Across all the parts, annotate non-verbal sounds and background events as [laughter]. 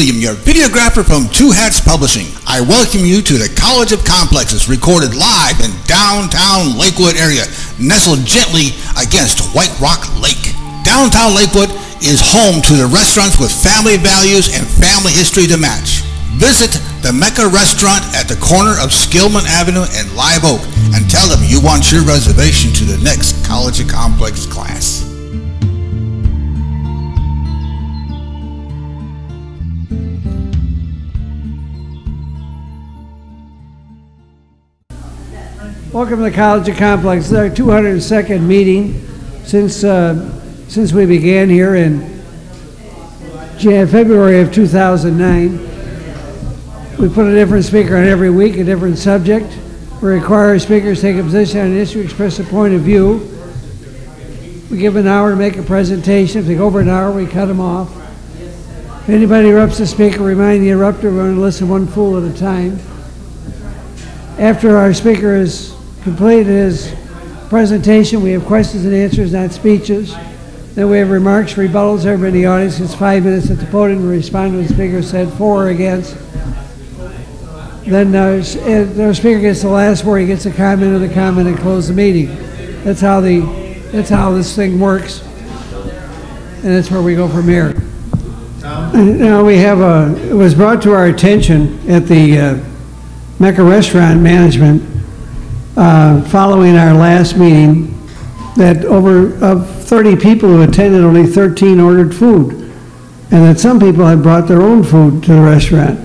William, your videographer from Two Hats Publishing. I welcome you to the College of Complexes, recorded live in downtown Lakewood area, nestled gently against White Rock Lake. Downtown Lakewood is home to the restaurants with family values and family history to match. Visit the Mecca Restaurant at the corner of Skillman Avenue and Live Oak and tell them you want your reservation to the next College of Complex class. Welcome to the College of Complex. This is our 202nd meeting since, uh, since we began here in February of 2009. We put a different speaker on every week, a different subject. We require speakers take a position on an issue, express a point of view. We give an hour to make a presentation. If they go over an hour, we cut them off. If anybody interrupts the speaker, remind the interrupter we're going to listen one fool at a time. After our speaker has completed his presentation, we have questions and answers, not speeches. Then we have remarks, rebuttals. Everybody in the audience gets five minutes at the podium to respond to what the speaker said, for or against. Then uh, uh, the speaker gets the last word, he gets a comment and the comment and close the meeting. That's how the, that's how this thing works. And that's where we go from here. Now, we have a, it was brought to our attention at the uh, Mecca Restaurant Management, uh, following our last meeting, that over, of 30 people who attended, only 13 ordered food. And that some people had brought their own food to the restaurant.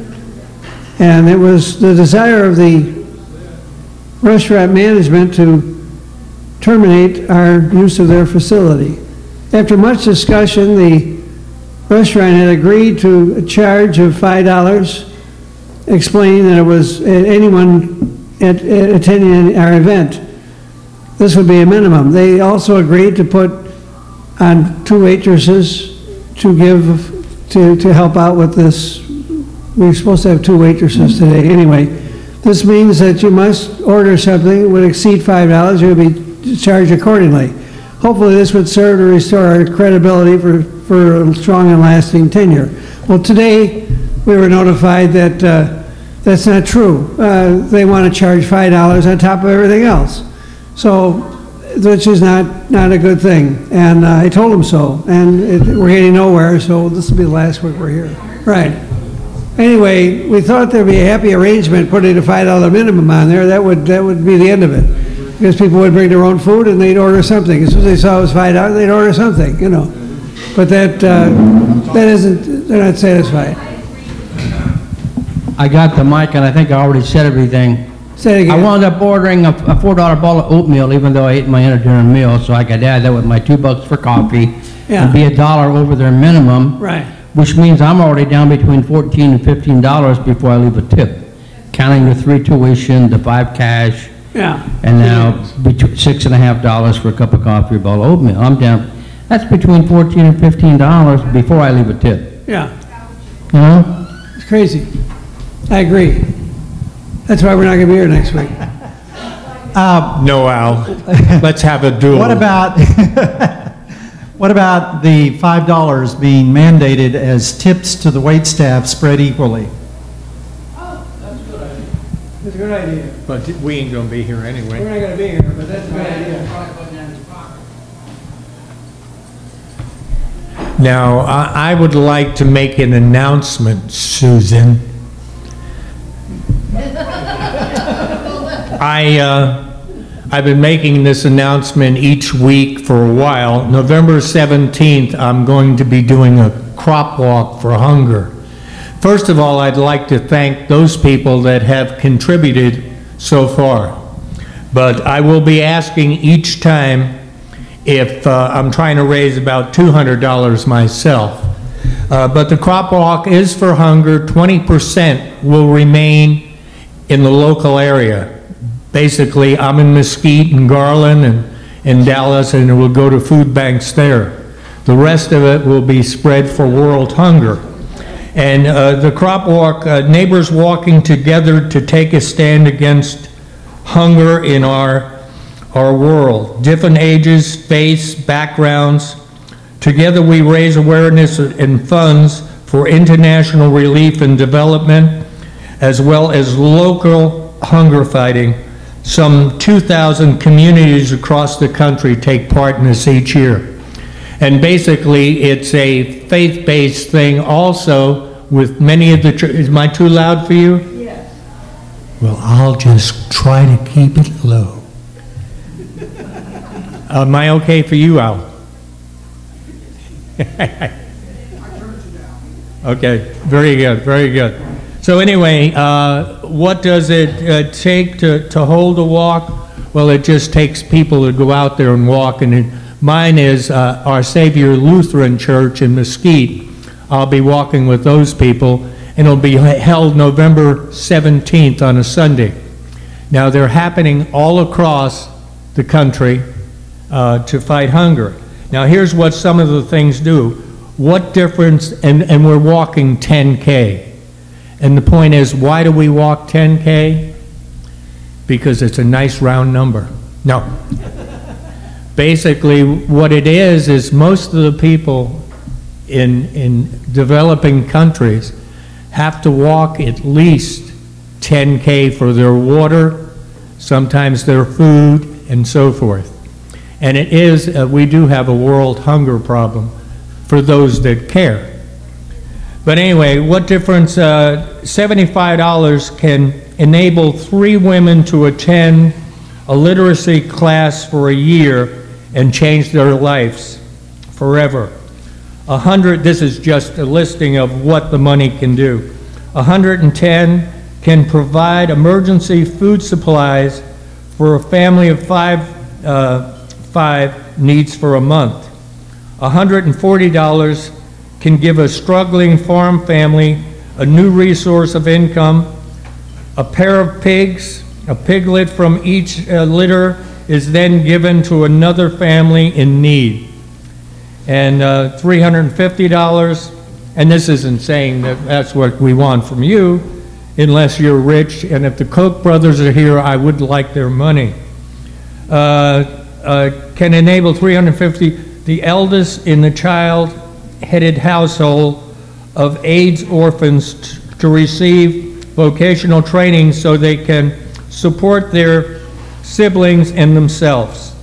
And it was the desire of the restaurant management to terminate our use of their facility. After much discussion, the restaurant had agreed to a charge of $5 explaining that it was anyone at- at attending our event. This would be a minimum. They also agreed to put on two waitresses to give, to, to help out with this. We are supposed to have two waitresses today, anyway. This means that you must order something that would exceed five dollars, you'll be charged accordingly. Hopefully, this would serve to restore our credibility for, for a strong and lasting tenure. Well, today, we were notified that, uh, that's not true. Uh, they want to charge five dollars on top of everything else. So, which is not, not a good thing. And uh, I told them so, and it, we're getting nowhere, so this will be the last week we're here. Right. Anyway, we thought there'd be a happy arrangement, putting a five dollar minimum on there, that would, that would be the end of it. Because people would bring their own food and they'd order something. As soon as they saw it was five dollars, they'd order something, you know. But that, uh, that isn't, they're not satisfied. I got the mic, and I think I already said everything. Say it again. I wound up ordering a a $4 bowl of oatmeal, even though I ate my entertainment meal, so I could add that with my two bucks for coffee, Yeah. and be a dollar over their minimum. Right. Which means I'm already down between 14 and 15 dollars before I leave a tip, counting the three tuition, the five cash, Yeah. and now between six and a half dollars for a cup of coffee or a bowl of oatmeal. I'm down, that's between 14 and 15 dollars before I leave a tip, Yeah. you know? It's crazy. I agree. That's why we're not gonna be here next week. [laughs] Um, no, Al. Let's have a duel. What about, [laughs] what about the $5 being mandated as tips to the wait staff spread equally? Oh, it's a good idea. That's a good idea. But we ain't gonna be here anyway. We're not gonna be here, but that's a good idea. Now, I, I would like to make an announcement, Susan. [laughs] I, uh, I've been making this announcement each week for a while. November 17th, I'm going to be doing a crop walk for hunger. First of all, I'd like to thank those people that have contributed so far. But I will be asking each time if, uh, I'm trying to raise about $200 myself. Uh, But the crop walk is for hunger, 20% will remain in the local area. Basically, I'm in Mesquite and Garland and, and Dallas, and it will go to food banks there. The rest of it will be spread for world hunger. And uh, the crop walk, uh, neighbors walking together to take a stand against hunger in our, our world. Different ages, faiths, backgrounds. Together we raise awareness and funds for international relief and development, as well as local hunger fighting. Some 2,000 communities across the country take part in this each year. And basically, it's a faith-based thing also with many of the, chur- is my too loud for you? Yes. Well, I'll just try to keep it low. [laughs] Am I okay for you, Al? [laughs] Okay, very good, very good. So anyway, uh, what does it uh, take to, to hold a walk? Well, it just takes people to go out there and walk, and it, mine is uh, Our Savior Lutheran Church in Mesquite. I'll be walking with those people, and it'll be held November 17th on a Sunday. Now, they're happening all across the country uh, to fight hunger. Now, here's what some of the things do. What difference, and, and we're walking 10K. And the point is, why do we walk 10K? Because it's a nice round number. No. Basically, what it is, is most of the people in, in developing countries have to walk at least 10K for their water, sometimes their food, and so forth. And it is, uh, we do have a world hunger problem for those that care. But anyway, what difference, uh, $75 can enable three women to attend a literacy class for a year and change their lives forever. A hundred, this is just a listing of what the money can do. 110 can provide emergency food supplies for a family of five, uh, five needs for a month. $140 can give a struggling farm family a new resource of income. A pair of pigs, a piglet from each uh, litter is then given to another family in need. And uh, $350, and this isn't saying that that's what we want from you, unless you're rich, and if the Koch brothers are here, I would like their money. Uh, uh, can enable 350 the eldest in the child-headed household of AIDS orphans to receive vocational training so they can support their siblings and themselves.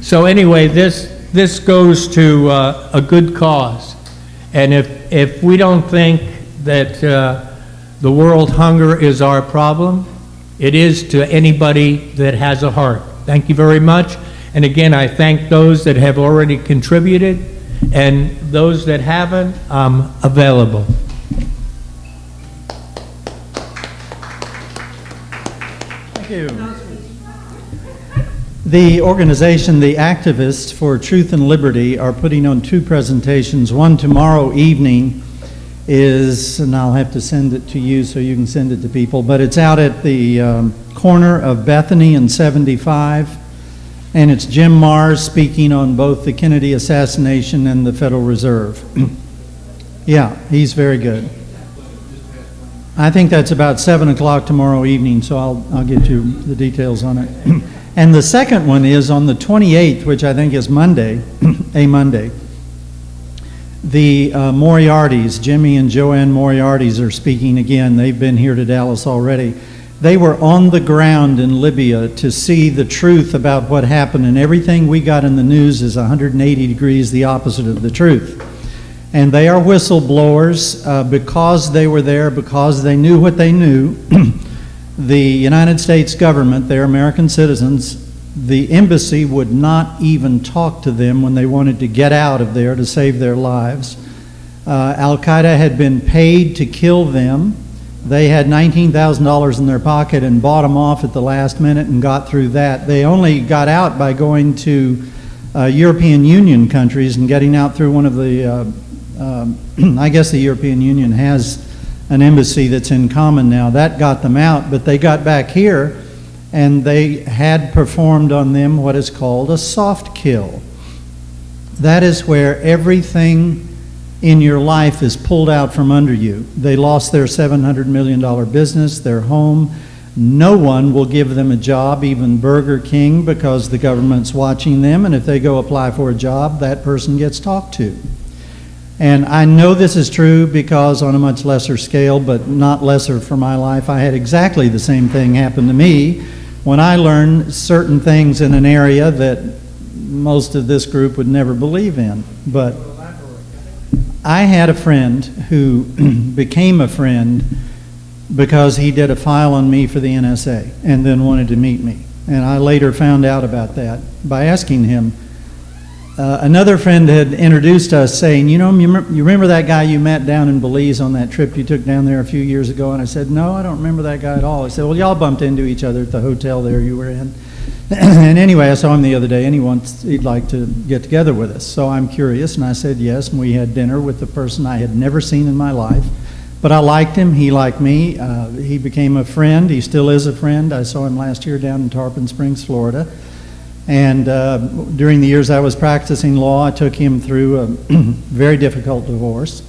So anyway, this, this goes to uh, a good cause. And if, if we don't think that uh, the world hunger is our problem, it is to anybody that has a heart. Thank you very much. And again, I thank those that have already contributed, and those that haven't, I'm available. Thank you. The organization, the Activists for Truth and Liberty, are putting on two presentations. One tomorrow evening is, and I'll have to send it to you so you can send it to people, but it's out at the um, corner of Bethany and 75. And it's Jim Marrs speaking on both the Kennedy assassination and the Federal Reserve. [clears throat] yeah, he's very good. I think that's about 7 o'clock tomorrow evening, so I'll, I'll get you the details on it. [clears throat] and the second one is on the 28th, which I think is Monday, [clears throat] a Monday. The uh, Moriartys, Jimmy and Joanne Moriartys, are speaking again. They've been here to Dallas already. They were on the ground in Libya to see the truth about what happened, and everything we got in the news is 180 degrees the opposite of the truth. And they are whistleblowers uh, because they were there, because they knew what they knew. [clears throat] the United States government, they're American citizens, the embassy would not even talk to them when they wanted to get out of there to save their lives. Uh, Al Qaeda had been paid to kill them. They had $19,000 in their pocket and bought them off at the last minute and got through that. They only got out by going to uh, European Union countries and getting out through one of the, uh, um, [clears throat] I guess the European Union has an embassy that's in common now. That got them out, but they got back here and they had performed on them what is called a soft kill. That is where everything in your life is pulled out from under you. They lost their $700 million business, their home. No one will give them a job, even Burger King, because the government's watching them. And if they go apply for a job, that person gets talked to. And I know this is true because on a much lesser scale, but not lesser for my life, I had exactly the same thing happen to me when I learned certain things in an area that most of this group would never believe in. But I had a friend who [clears throat] became a friend because he did a file on me for the NSA and then wanted to meet me. And I later found out about that by asking him. Uh, another friend had introduced us saying, You know, you, you remember that guy you met down in Belize on that trip you took down there a few years ago? And I said, No, I don't remember that guy at all. He said, Well, y'all bumped into each other at the hotel there you were in. [clears throat] and anyway, I saw him the other day and he wants, he'd like to get together with us. So I'm curious, and I said yes. And we had dinner with the person I had never seen in my life. But I liked him. He liked me. Uh, he became a friend. He still is a friend. I saw him last year down in Tarpon Springs, Florida. And uh, during the years I was practicing law, I took him through a [clears throat] very difficult divorce.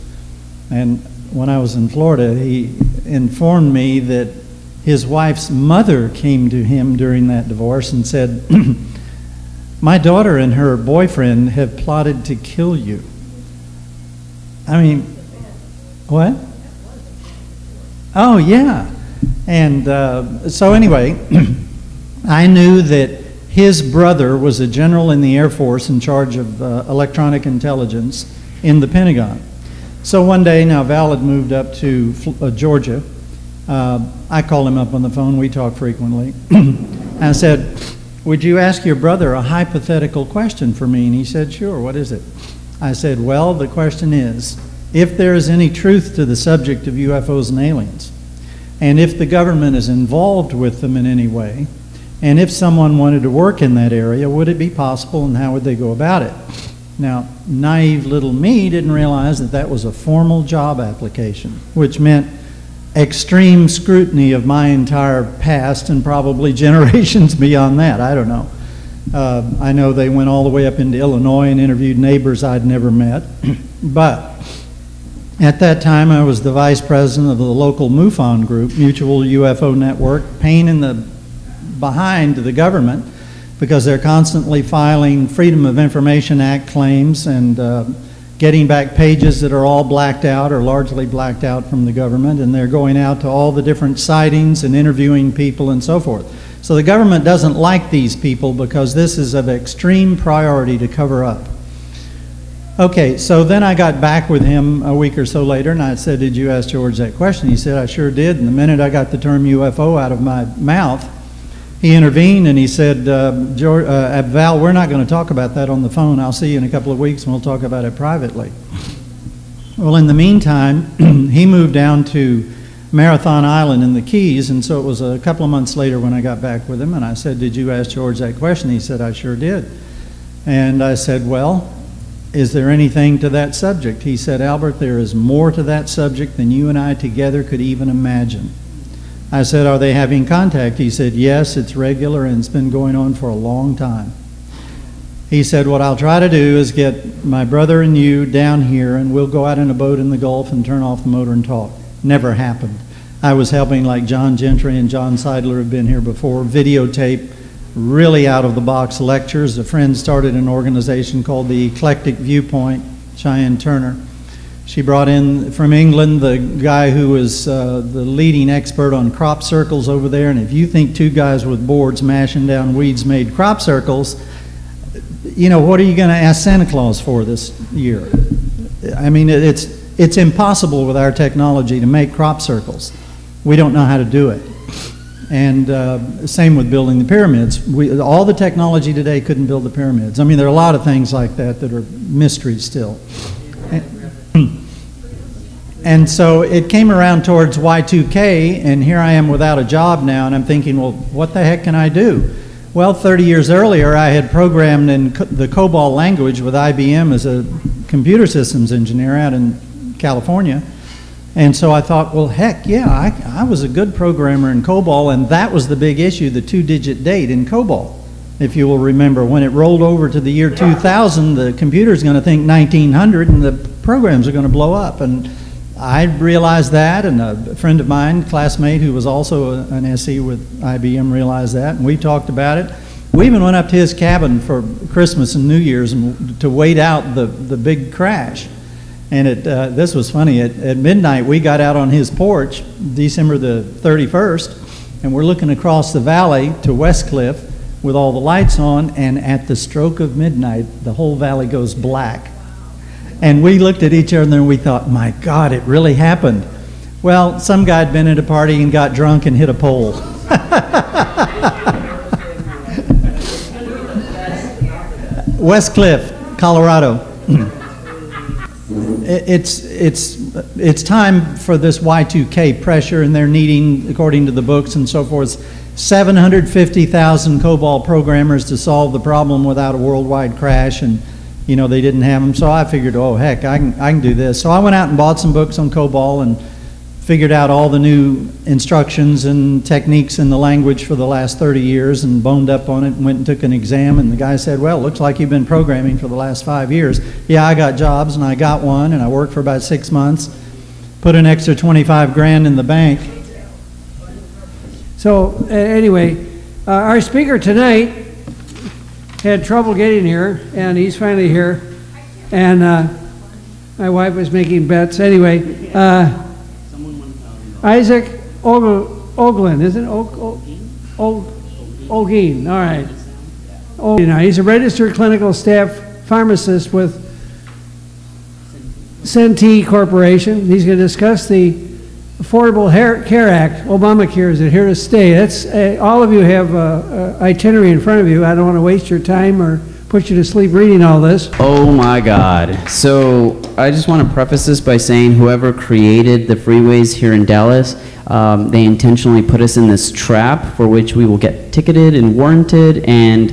And when I was in Florida, he informed me that his wife's mother came to him during that divorce and said, [clears throat] My daughter and her boyfriend have plotted to kill you. I mean, what? Oh, yeah. And uh, so, anyway, [clears throat] I knew that his brother was a general in the Air Force in charge of uh, electronic intelligence in the Pentagon. So one day, now Val had moved up to uh, Georgia. Uh, I called him up on the phone, we talk frequently. [clears throat] I said, Would you ask your brother a hypothetical question for me? And he said, Sure, what is it? I said, Well, the question is, if there is any truth to the subject of UFOs and aliens, and if the government is involved with them in any way, and if someone wanted to work in that area, would it be possible and how would they go about it? Now, naive little me didn't realize that that was a formal job application, which meant extreme scrutiny of my entire past and probably [laughs] generations beyond that. I don't know. Uh, I know they went all the way up into Illinois and interviewed neighbors I'd never met. [clears throat] but at that time, I was the vice president of the local MUFON group, Mutual UFO Network, pain in the behind to the government because they're constantly filing Freedom of Information Act claims and uh, getting back pages that are all blacked out or largely blacked out from the government, and they're going out to all the different sightings and interviewing people and so forth. So the government doesn't like these people because this is of extreme priority to cover up. Okay, so then I got back with him a week or so later, and I said, Did you ask George that question? He said, I sure did. And the minute I got the term UFO out of my mouth, he intervened and he said, uh, George, uh, Val, we're not going to talk about that on the phone. I'll see you in a couple of weeks and we'll talk about it privately. Well, in the meantime, [clears throat] he moved down to Marathon Island in the Keys, and so it was a couple of months later when I got back with him, and I said, Did you ask George that question? He said, I sure did. And I said, Well, is there anything to that subject? He said, Albert, there is more to that subject than you and I together could even imagine. I said, Are they having contact? He said, Yes, it's regular and it's been going on for a long time. He said, What I'll try to do is get my brother and you down here and we'll go out in a boat in the Gulf and turn off the motor and talk. Never happened. I was helping, like John Gentry and John Seidler have been here before, videotape really out of the box lectures. A friend started an organization called the Eclectic Viewpoint, Cheyenne Turner. She brought in from England the guy who was uh, the leading expert on crop circles over there. And if you think two guys with boards mashing down weeds made crop circles, you know, what are you going to ask Santa Claus for this year? I mean, it's, it's impossible with our technology to make crop circles. We don't know how to do it. And uh, same with building the pyramids. We, all the technology today couldn't build the pyramids. I mean, there are a lot of things like that that are mysteries still. And, and so it came around towards Y2K, and here I am without a job now, and I'm thinking, well, what the heck can I do? Well, 30 years earlier, I had programmed in the COBOL language with IBM as a computer systems engineer out in California. And so I thought, well, heck, yeah, I, I was a good programmer in COBOL, and that was the big issue, the two-digit date in COBOL. If you will remember, when it rolled over to the year 2000, the computer's going to think 1900, and the programs are going to blow up. And I realized that, and a friend of mine, classmate who was also an SE with IBM, realized that, and we talked about it. We even went up to his cabin for Christmas and New Year's to wait out the, the big crash. And it, uh, this was funny. At, at midnight, we got out on his porch, December the 31st, and we're looking across the valley to Westcliffe with all the lights on. And at the stroke of midnight, the whole valley goes black. And we looked at each other and we thought, my God, it really happened. Well, some guy had been at a party and got drunk and hit a pole. [laughs] Westcliffe, Colorado. [clears throat] It's, it's, it's time for this Y2K pressure, and they're needing, according to the books and so forth, 750,000 COBOL programmers to solve the problem without a worldwide crash, and, you know, they didn't have them. So I figured, oh, heck, I can, I can do this. So I went out and bought some books on COBOL and figured out all the new instructions and techniques in the language for the last 30 years and boned up on it and went and took an exam. And the guy said, Well, looks like you've been programming for the last five years. Yeah, I got jobs and I got one and I worked for about six months, put an extra 25 grand in the bank. So, a- anyway, uh, our speaker tonight had trouble getting here, and he's finally here. And uh, my wife was making bets. Anyway, uh, Isaac Oglin, isn't it? Og- Og- Og- Ogeen, all right. Now, he's a registered clinical staff pharmacist with Centene Corporation. He's going to discuss the Affordable Care Act. Obamacare is it here to stay? That's uh, all of you have uh, uh, itinerary in front of you. I don't want to waste your time or put you to sleep reading all this. Oh my God. So I just want to preface this by saying whoever created the freeways here in Dallas, um, they intentionally put us in this trap for which we will get ticketed and warranted and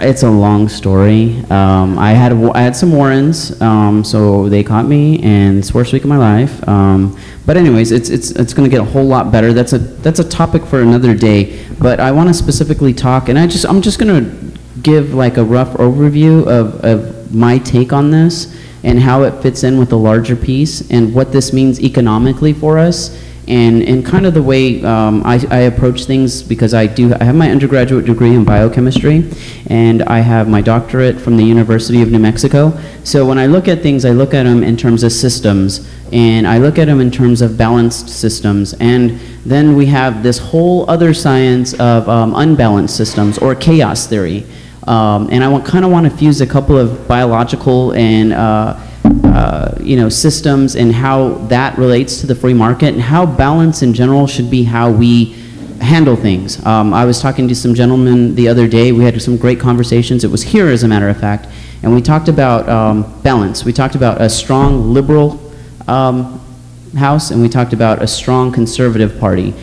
it's a long story. Um, I had I had some warrants, um, so they caught me, and it's the worst week of my life. Um, but anyways, it's it's it's going to get a whole lot better. That's a that's a topic for another day. But I want to specifically talk, and I just I'm just going to give like a rough overview of of my take on this and how it fits in with the larger piece and what this means economically for us and, and kind of the way um, I, I approach things because I do I have my undergraduate degree in biochemistry and I have my doctorate from the University of New Mexico. So when I look at things, I look at them in terms of systems and I look at them in terms of balanced systems. And then we have this whole other science of um, unbalanced systems or chaos theory. Um, and I kind of want to fuse a couple of biological and uh, uh, you know systems and how that relates to the free market and how balance in general should be how we handle things. Um, I was talking to some gentlemen the other day. We had some great conversations. It was here, as a matter of fact, and we talked about um, balance. We talked about a strong liberal um, house, and we talked about a strong conservative party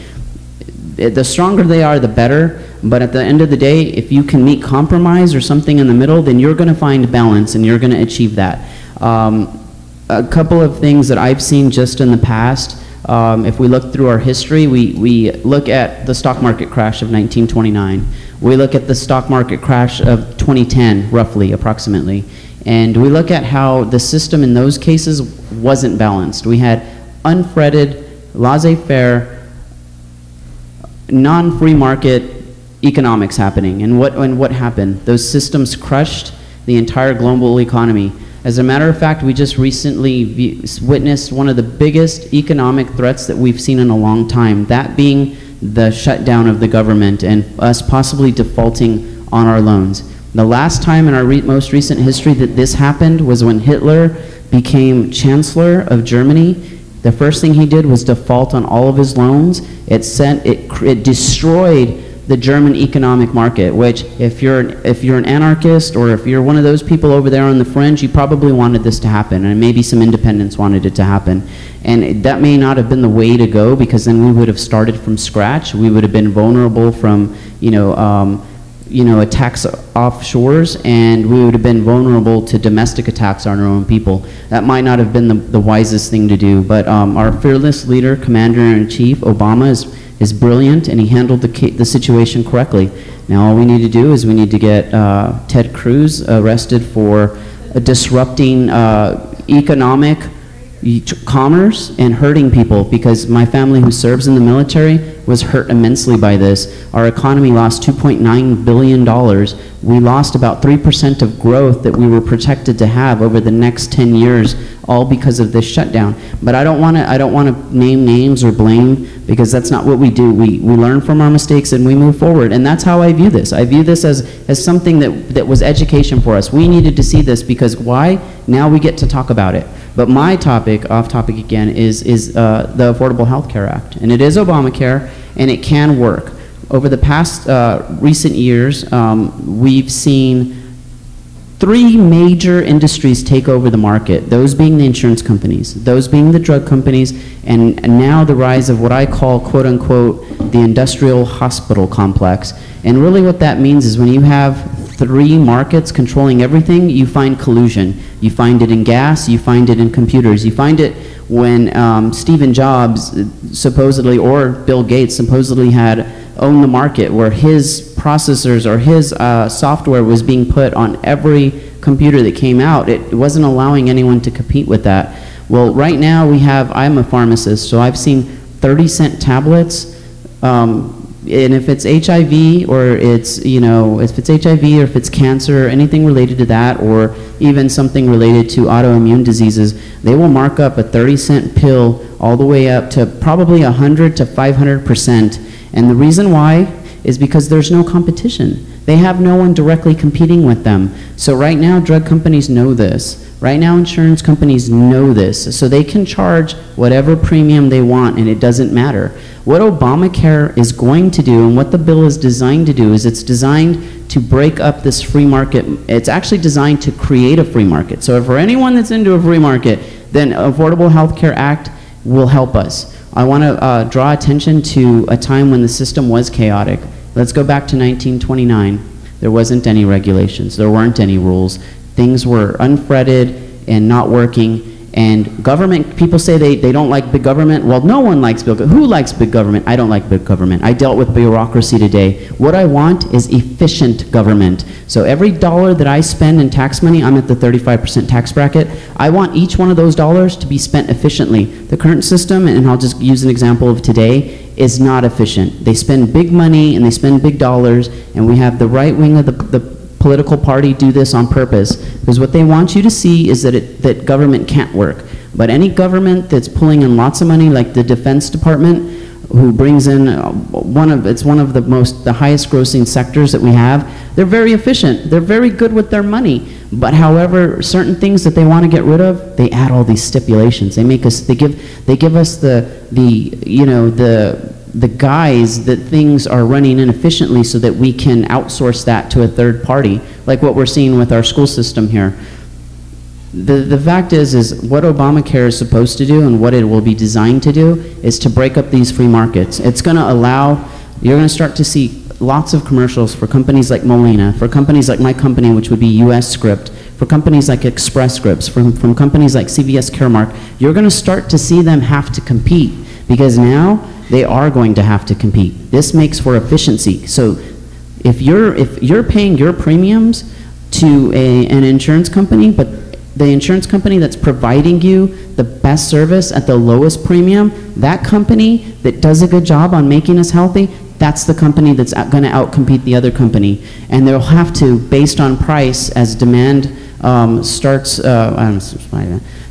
the stronger they are, the better. But at the end of the day, if you can meet compromise or something in the middle, then you're going to find balance and you're going to achieve that. Um, a couple of things that I've seen just in the past. Um, if we look through our history, we, we look at the stock market crash of 1929. We look at the stock market crash of 2010, roughly, approximately. And we look at how the system in those cases wasn't balanced. We had unfretted, laissez-faire, non-free market economics happening. And what, and what happened? Those systems crushed the entire global economy. As a matter of fact, we just recently witnessed one of the biggest economic threats that we've seen in a long time, that being the shutdown of the government and us possibly defaulting on our loans. The last time in our re- most recent history that this happened was when Hitler became Chancellor of Germany the first thing he did was default on all of his loans. It sent it, it destroyed the German economic market. Which, if you're an, if you're an anarchist or if you're one of those people over there on the fringe, you probably wanted this to happen, and maybe some independents wanted it to happen. And it- that may not have been the way to go because then we would have started from scratch. We would have been vulnerable from you know. Um, you know, attacks offshores, and we would have been vulnerable to domestic attacks on our own people. That might not have been the, the wisest thing to do, but um, our fearless leader, Commander-in-Chief, Obama, is, is brilliant, and he handled the, the situation correctly. Now, all we need to do is we need to get uh, Ted Cruz arrested for disrupting uh, economic commerce and hurting people because my family who serves in the military, was hurt immensely by this. Our economy lost $2.9 billion. We lost about 3% of growth that we were protected to have over the next 10 years, all because of this shutdown. But I don't want to, I don't want to name names or blame, because that's not what we do. We, we learn from our mistakes and we move forward. And that's how I view this. I view this as, as something that, that was education for us. We needed to see this because why? Now we get to talk about it. But my topic, off topic again, is, is uh, the Affordable Health Care Act. And it is Obamacare, and it can work. Over the past uh, recent years, um, we've seen three major industries take over the market, those being the insurance companies, those being the drug companies, and, and now the rise of what I call, quote unquote, the industrial hospital complex. And really what that means is when you have three markets controlling everything, you find collusion. You find it in gas, you find it in computers, you find it when um, Stephen Jobs supposedly, or Bill Gates supposedly had owned the market where his processors or his uh, software was being put on every computer that came out. It wasn't allowing anyone to compete with that. Well, right now we have, I'm a pharmacist, so I've seen 30 cent tablets um, and if it's HIV or it's, you know, if it's HIV or if it's cancer, or anything related to that, or even something related to autoimmune diseases, they will mark up a 30 cent pill all the way up to probably 100 to 500%. And the reason why is because there's no competition. They have no one directly competing with them. So right now, drug companies know this. Right now, insurance companies know this. So they can charge whatever premium they want, and it doesn't matter. What Obamacare is going to do and what the bill is designed to do is it's designed to break up this free market. It's actually designed to create a free market. So for anyone that's into a free market, then Affordable Health Care Act will help us. I want to uh, draw attention to a time when the system was chaotic. Let's go back to 1929. There wasn't any regulations. There weren't any rules. Things were unfretted and not working and government, people say they, they don't like big government. Well, no one likes big government. Who likes big government? I don't like big government. I dealt with bureaucracy today. What I want is efficient government. So every dollar that I spend in tax money, I'm at the 35% tax bracket. I want each one of those dollars to be spent efficiently. The current system, and I'll just use an example of today, is not efficient. They spend big money and they spend big dollars, and we have the right wing of the, the political party do this on purpose because what they want you to see is that, it, that government can't work. But any government that's pulling in lots of money, like the Defense Department, who brings in uh, one of it's one of the most the highest grossing sectors that we have they're very efficient. They're very good with their money. But however certain things that they want to get rid of they add all these stipulations. They make us they give they give us the the you know the the guise that things are running inefficiently so that we can outsource that to a third party, like what we're seeing with our school system here. The, the fact is, is what Obamacare is supposed to do and what it will be designed to do is to break up these free markets. It's going to allow, you're going to start to see lots of commercials for companies like Molina, for companies like my company, which would be US Script, for companies like Express Scripts, from, from companies like CVS Caremark. You're going to start to see them have to compete because now they are going to have to compete. This makes for efficiency. So if you're, if you're paying your premiums to a, an insurance company, but the insurance company that's providing you the best service at the lowest premium, that company that does a good job on making us healthy, that's the company that's going to outcompete the other company. And they'll have to, based on price, as demand um, starts, uh,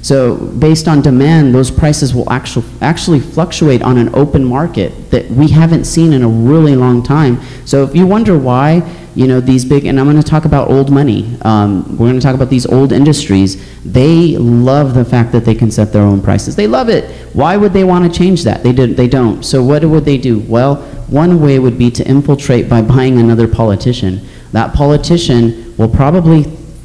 so based on demand, those prices will actually, actually fluctuate on an open market that we haven't seen in a really long time. So if you wonder why, you know, these big, and I'm going to talk about old money. Um, we're going to talk about these old industries. They love the fact that they can set their own prices. They love it. Why would they want to change that? They, did, they don't. So what would they do? Well, one way would be to infiltrate by buying another politician. That politician will probably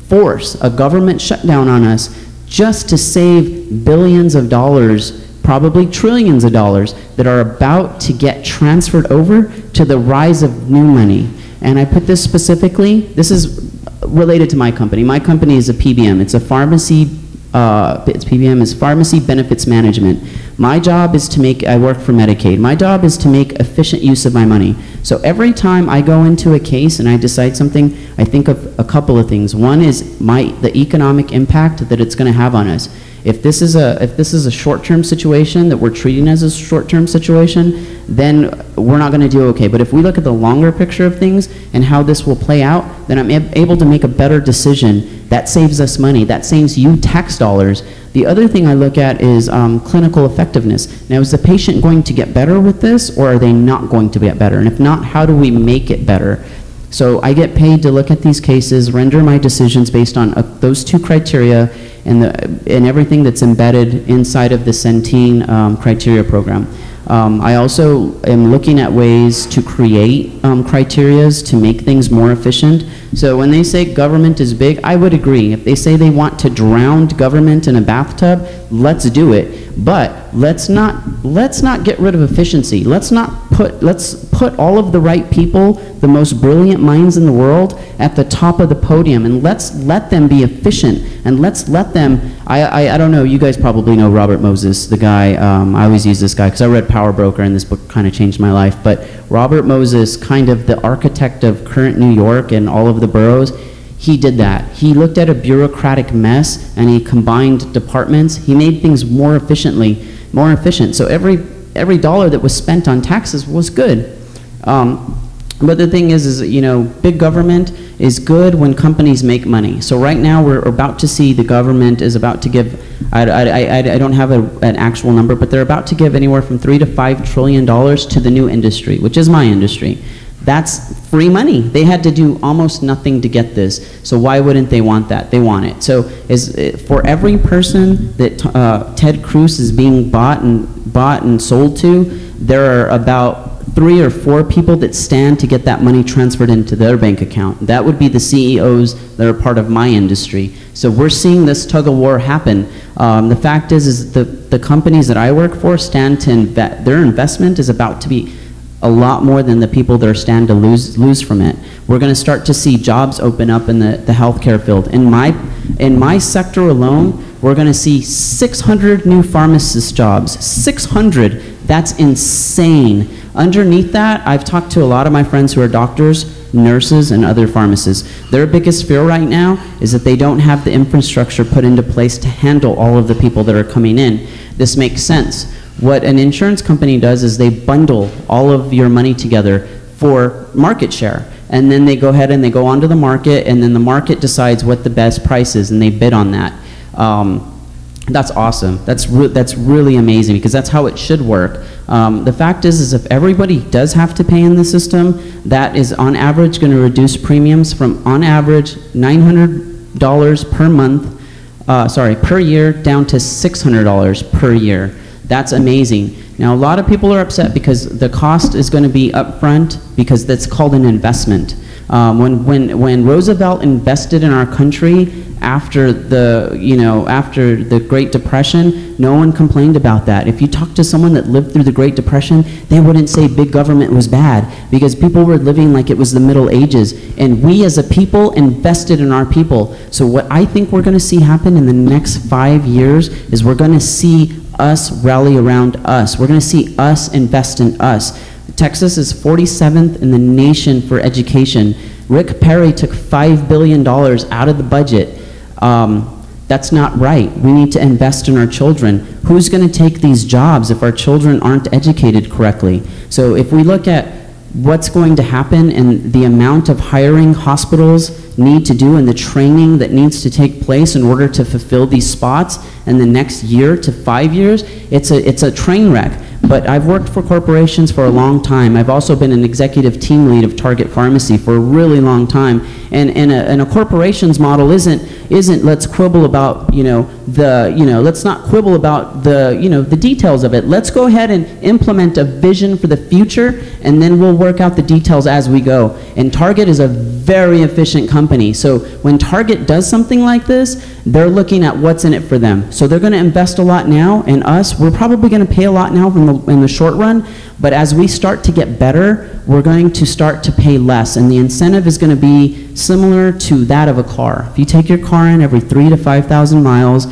force a government shutdown on us just to save billions of dollars, probably trillions of dollars, that are about to get transferred over to the rise of new money. And I put this specifically, this is related to my company. My company is a PBM. It's a pharmacy uh, its PBM is Pharmacy Benefits Management. My job is to make, I work for Medicaid, my job is to make efficient use of my money. So every time I go into a case and I decide something, I think of a couple of things. One is my, the economic impact that it's going to have on us. If this is a, if this is a short-term situation that we're treating as a short-term situation, then we're not going to do okay. But if we look at the longer picture of things and how this will play out, then I'm ab- able to make a better decision. That saves us money. That saves you tax dollars. The other thing I look at is um, clinical effectiveness. Now, is the patient going to get better with this, or are they not going to get better? And if not, how do we make it better? So I get paid to look at these cases, render my decisions based on uh, those two criteria and, the, and everything that's embedded inside of the Centene um, criteria program. Um, I also am looking at ways to create um, criterias to make things more efficient. So when they say government is big, I would agree. If they say they want to drown government in a bathtub, let's do it. But let's not let's not get rid of efficiency. Let's not put let's put all of the right people, the most brilliant minds in the world, at the top of the podium, and let's let them be efficient. And let's let them. I I, I don't know. You guys probably know Robert Moses, the guy. Um, I always use this guy because I read Power Broker, and this book kind of changed my life. But Robert Moses, kind of the architect of current New York and all of the boroughs he did that. He looked at a bureaucratic mess and he combined departments. He made things more efficiently, more efficient. So every every dollar that was spent on taxes was good. Um, but the thing is, is you know, big government is good when companies make money. So right now we're about to see the government is about to give. I, I, I, I don't have a, an actual number, but they're about to give anywhere from three to five trillion dollars to the new industry, which is my industry. That's free money. They had to do almost nothing to get this. So why wouldn't they want that? They want it. So is for every person that uh, Ted Cruz is being bought and bought and sold to, there are about three or four people that stand to get that money transferred into their bank account. That would be the CEOs that are part of my industry. So we're seeing this tug of war happen. Um, the fact is, is the, the companies that I work for stand to invest, their investment is about to be a lot more than the people that are stand to lose lose from it. We're going to start to see jobs open up in the, the healthcare field. In my in my sector alone, we're going to see 600 new pharmacist jobs. 600. That's insane. Underneath that, I've talked to a lot of my friends who are doctors, nurses, and other pharmacists. Their biggest fear right now is that they don't have the infrastructure put into place to handle all of the people that are coming in. This makes sense what an insurance company does is they bundle all of your money together for market share. And then they go ahead and they go onto the market, and then the market decides what the best price is, and they bid on that. Um, that's awesome. That's re that's really amazing because that's how it should work. Um, the fact is, is if everybody does have to pay in the system, that is on average going to reduce premiums from on average $900 per month, uh, sorry, per year down to $600 per year. That's amazing. Now, a lot of people are upset because the cost is going to be upfront because that's called an investment. Um, when, when, when Roosevelt invested in our country after the, you know, after the Great Depression, no one complained about that. If you talk to someone that lived through the Great Depression, they wouldn't say big government was bad because people were living like it was the Middle Ages. And we as a people invested in our people. So what I think we're going to see happen in the next five years is we're going to see us rally around us. We're going to see us invest in us. Texas is 47th in the nation for education. Rick Perry took $5 billion out of the budget. Um, that's not right. We need to invest in our children. Who's going to take these jobs if our children aren't educated correctly? So if we look at what's going to happen and the amount of hiring hospitals need to do and the training that needs to take place in order to fulfill these spots in the next year to five years, it's a, it's a train wreck. But I've worked for corporations for a long time. I've also been an executive team lead of Target Pharmacy for a really long time. And, and, a, and a corporation's model isn't, isn't let's quibble about, you know, the, you know, let's not quibble about the, you know, the details of it. Let's go ahead and implement a vision for the future, and then we'll work out the details as we go. And Target is a very efficient company. So when Target does something like this, they're looking at what's in it for them. So they're going to invest a lot now, and us, we're probably going to pay a lot now in the, in the short run, but as we start to get better, we're going to start to pay less, and the incentive is going to be similar to that of a car. If you take your car in every three to 5,000 miles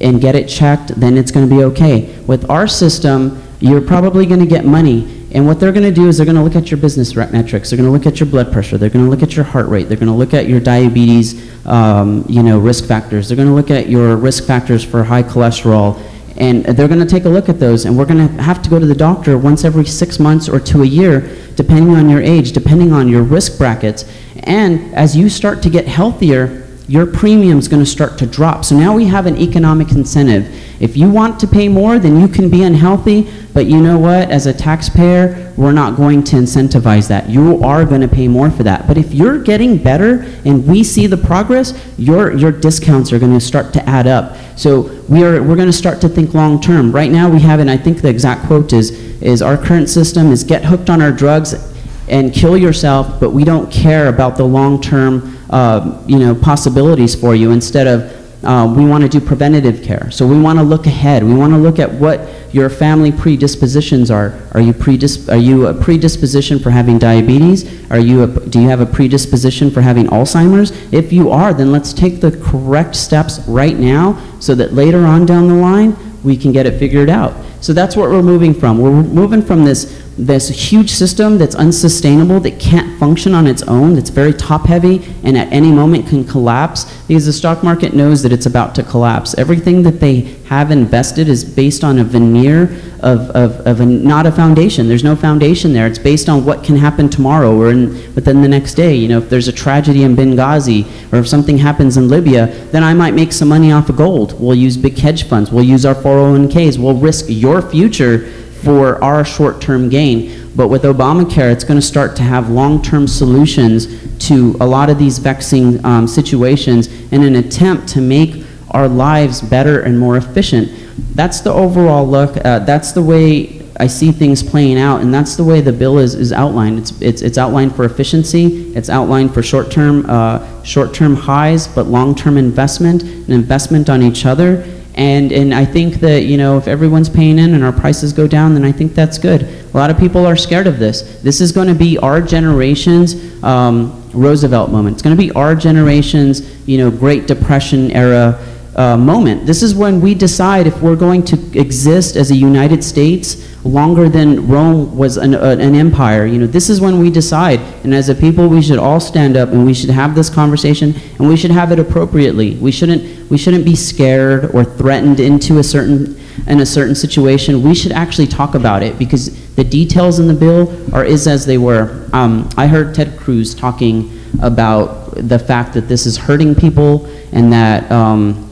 and get it checked, then it's going to be okay. With our system, you're probably going to get money, And what they're going to do is they're going to look at your business metrics. They're going to look at your blood pressure. They're going to look at your heart rate. They're going to look at your diabetes, um, you know, risk factors. They're going to look at your risk factors for high cholesterol. And they're going to take a look at those. And we're going to have to go to the doctor once every six months or to a year, depending on your age, depending on your risk brackets. And as you start to get healthier, your premium's going to start to drop. So now we have an economic incentive. If you want to pay more, then you can be unhealthy, but you know what? As a taxpayer, we're not going to incentivize that. You are going to pay more for that. But if you're getting better and we see the progress, your, your discounts are going to start to add up. So we are, we're going to start to think long term. Right now we have, and I think the exact quote is, is our current system is get hooked on our drugs and kill yourself, but we don't care about the long-term, uh, you know, possibilities for you. Instead of, uh, we want to do preventative care. So we want to look ahead. We want to look at what your family predispositions are. Are you predis- Are you a predisposition for having diabetes? Are you do you have a predisposition for having Alzheimer's? If you are, then let's take the correct steps right now, so that later on down the line we can get it figured out. So that's what we're moving from. We're moving from this this huge system that's unsustainable, that can't function on its own, that's very top heavy, and at any moment can collapse because the stock market knows that it's about to collapse. Everything that they have invested is based on a veneer of, of, of a, not a foundation. There's no foundation there. It's based on what can happen tomorrow or in, within the next day. You know, if there's a tragedy in Benghazi or if something happens in Libya, then I might make some money off of gold. We'll use big hedge funds. We'll use our 401ks. We'll risk your future for our short-term gain. But with Obamacare, it's going to start to have long-term solutions to a lot of these vexing um, situations in an attempt to make our lives better and more efficient. That's the overall look. Uh, that's the way I see things playing out, and that's the way the bill is, is outlined. It's, it's, it's outlined for efficiency, it's outlined for short-term uh, short-term highs, but long-term investment, and investment on each other, and, and I think that, you know, if everyone's paying in and our prices go down, then I think that's good. A lot of people are scared of this. This is going to be our generation's um, Roosevelt moment. It's going to be our generation's, you know, Great Depression era uh, moment. This is when we decide if we're going to exist as a United States longer than Rome was an, uh, an empire. You know, this is when we decide. And as a people, we should all stand up and we should have this conversation and we should have it appropriately. We shouldn't, we shouldn't be scared or threatened into a certain, in a certain situation. We should actually talk about it because the details in the bill are is as they were. Um, I heard Ted Cruz talking about the fact that this is hurting people and that um,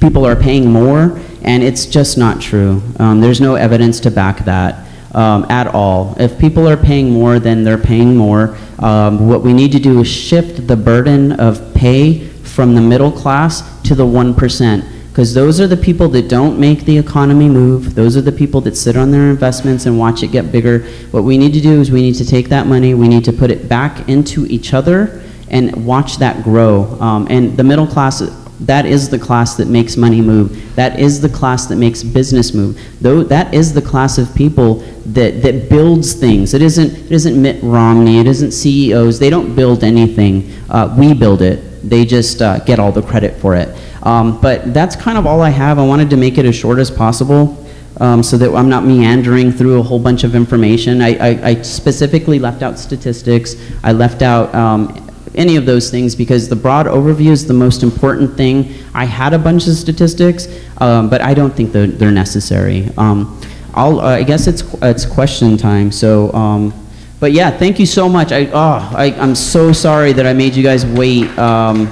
people are paying more and it's just not true. Um, there's no evidence to back that um, at all. If people are paying more, then they're paying more. Um, what we need to do is shift the burden of pay from the middle class to the 1%. Because those are the people that don't make the economy move. Those are the people that sit on their investments and watch it get bigger. What we need to do is we need to take that money, we need to put it back into each other and watch that grow. Um, and the middle class that is the class that makes money move. That is the class that makes business move. Though that is the class of people that, that builds things. It isn't, it isn't Mitt Romney. It isn't CEOs. They don't build anything. Uh, we build it. They just uh, get all the credit for it. Um, but that's kind of all I have. I wanted to make it as short as possible. Um, so that I'm not meandering through a whole bunch of information. I, I, I specifically left out statistics. I left out um, any of those things because the broad overview is the most important thing. I had a bunch of statistics, um, but I don't think they're, they're necessary. Um, I'll, uh, I guess it's, it's question time. So, um, but yeah, thank you so much. I, oh, I, I'm so sorry that I made you guys wait. Um,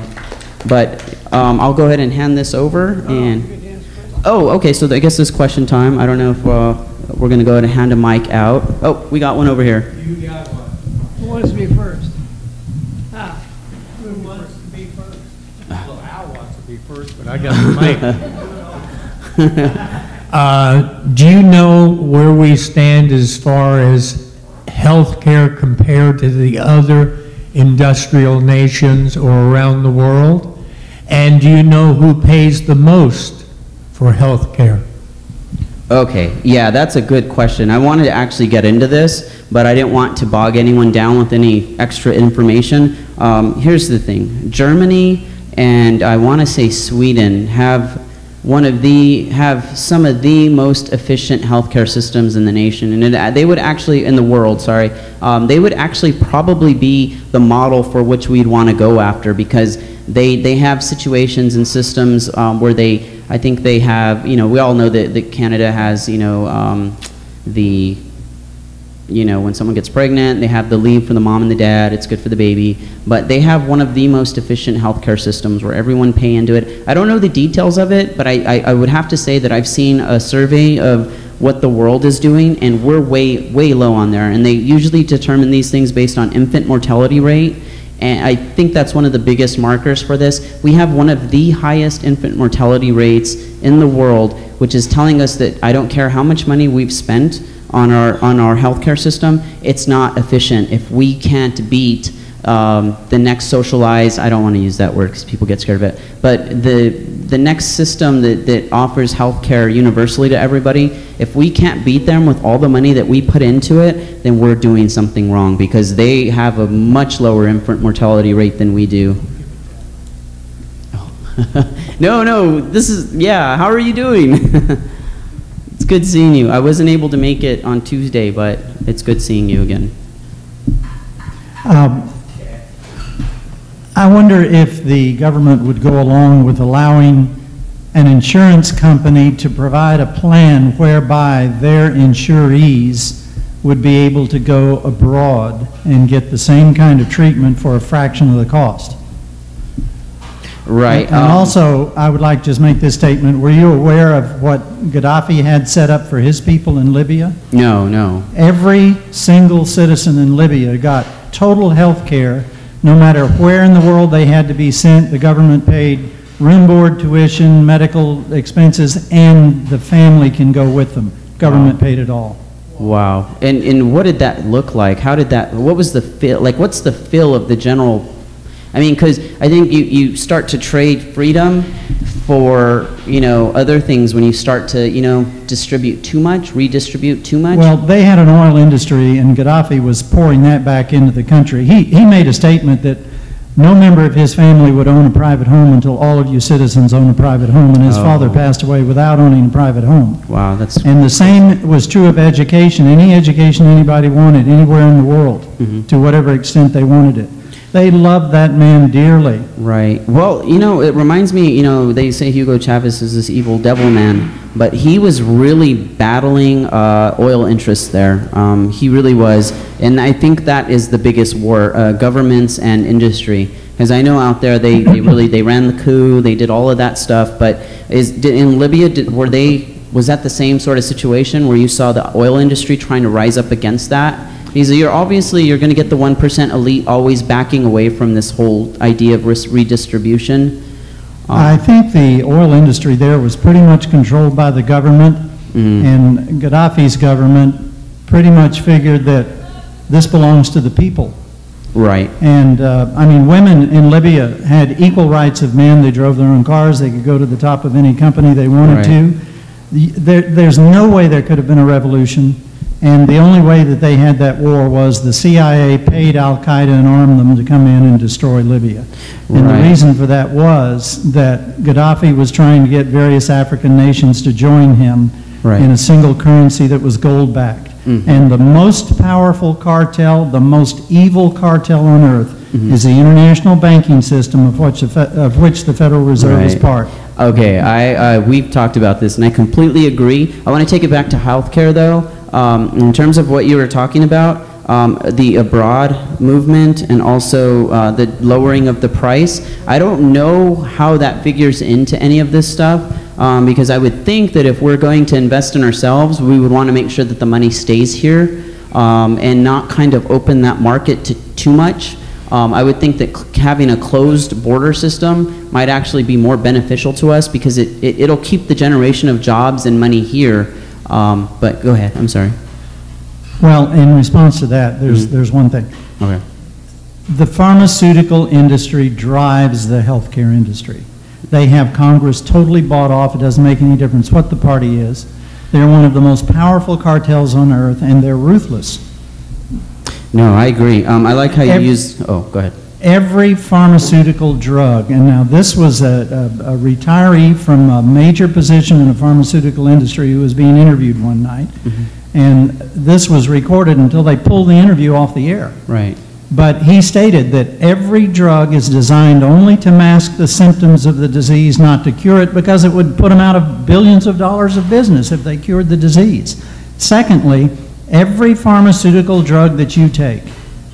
but um, I'll go ahead and hand this over. And oh, okay. So I guess it's question time. I don't know if uh, we're gonna go ahead and hand a mic out. Oh, we got one over here. You got one. Who wants to be first? Ah, Who wants to be first? Well, Al wants to be first, but I got the mic. [laughs] Uh, Do you know where we stand as far as healthcare compared to the other industrial nations or around the world? And do you know who pays the most for healthcare? Okay, yeah, that's a good question. I wanted to actually get into this, but I didn't want to bog anyone down with any extra information. Um, here's the thing Germany and I want to say Sweden have one of the, have some of the most efficient healthcare systems in the nation, and it, they would actually, in the world, sorry, um, they would actually probably be the model for which we'd want to go after, because they, they have situations and systems um, where they, I think they have, you know, we all know that, that Canada has, you know, um, the you know, when someone gets pregnant, they have the leave for the mom and the dad, it's good for the baby. But they have one of the most efficient healthcare systems where everyone pay into it. I don't know the details of it, but I, I, I would have to say that I've seen a survey of what the world is doing, and we're way, way low on there. And they usually determine these things based on infant mortality rate. And I think that's one of the biggest markers for this. We have one of the highest infant mortality rates in the world, which is telling us that I don't care how much money we've spent, on our, on our healthcare system, it's not efficient. If we can't beat um, the next socialized, I don't want to use that word because people get scared of it, but the, the next system that, that offers healthcare universally to everybody, if we can't beat them with all the money that we put into it, then we're doing something wrong because they have a much lower infant mortality rate than we do. [laughs] no, no, this is, yeah, how are you doing? [laughs] Good seeing you. I wasn't able to make it on Tuesday, but it's good seeing you again. Um, I wonder if the government would go along with allowing an insurance company to provide a plan whereby their insurees would be able to go abroad and get the same kind of treatment for a fraction of the cost. Right. And um, also, I would like to just make this statement. Were you aware of what Gaddafi had set up for his people in Libya? No, no. Every single citizen in Libya got total health care, no matter where in the world they had to be sent. The government paid room board, tuition, medical expenses, and the family can go with them. Government paid it all. Wow. And and what did that look like? How did that? What was the feel? Like, what's the feel of the general? I mean, because I think you you start to trade freedom for you know other things when you start to you know distribute too much, redistribute too much. Well, they had an oil industry, and Gaddafi was pouring that back into the country. He, he made a statement that no member of his family would own a private home until all of you citizens own a private home, and his father Oh. passed away without owning a private home. wow, that's And the same was true of education, any education anybody wanted, anywhere in the world, Mm-hmm. to whatever extent they wanted it. They loved that man dearly. Right. Well, you know, it reminds me, you know, they say Hugo Chavez is this evil devil man, but he was really battling uh, oil interests there. Um, he really was. And I think that is the biggest war, uh, governments and industry. Because I know out there they, they really, they ran the coup, they did all of that stuff, but is, did, in Libya, did, were they, was that the same sort of situation where you saw the oil industry trying to rise up against that? Because you're obviously you're going to get the one percent elite always backing away from this whole idea of risk redistribution. Um, I think the oil industry there was pretty much controlled by the government, Mhm. and Gaddafi's government pretty much figured that this belongs to the people. right. And, uh, I mean, women in Libya had equal rights of men. They drove their own cars. They could go to the top of any company they wanted Right. to. The- There, there's no way there could have been a revolution. And the only way that they had that war was the CIA paid Al-Qaeda and armed them to come in and destroy Libya. And the reason for that was that Gaddafi was trying to get various African nations to join him Right. in a single currency that was gold-backed. Mhm. And the most powerful cartel, the most evil cartel on earth, Mm-hmm. is the international banking system of which, the Fe- of which the Federal Reserve is part. Okay, I, uh, we've talked about this, and I completely agree. I want to take it back to healthcare, though. Um, in terms of what you were talking about, um, the abroad movement and also uh, the lowering of the price, I don't know how that figures into any of this stuff, um, because I would think that if we're going to invest in ourselves, we would want to make sure that the money stays here um, and not kind of open that market to too much. Um, I would think that having a closed border system might actually be more beneficial to us because it, it, it'll keep the generation of jobs and money here. Um, but go ahead, I'm sorry. Well, in response to that, there's, Mhm. there's one thing. Okay. The pharmaceutical industry drives the healthcare industry. They have Congress totally bought off. It doesn't make any difference what the party is. They're one of the most powerful cartels on earth, and they're ruthless. No, I agree. Um, I like how you Ev- use, oh, go ahead. Every pharmaceutical drug, and now this was a, a, a retiree from a major position in the pharmaceutical industry who was being interviewed one night, mm-hmm. and this was recorded until they pulled the interview off the air. Right. But he stated that every drug is designed only to mask the symptoms of the disease, not to cure it, because it would put them out of billions of dollars of business if they cured the disease. Secondly, every pharmaceutical drug that you take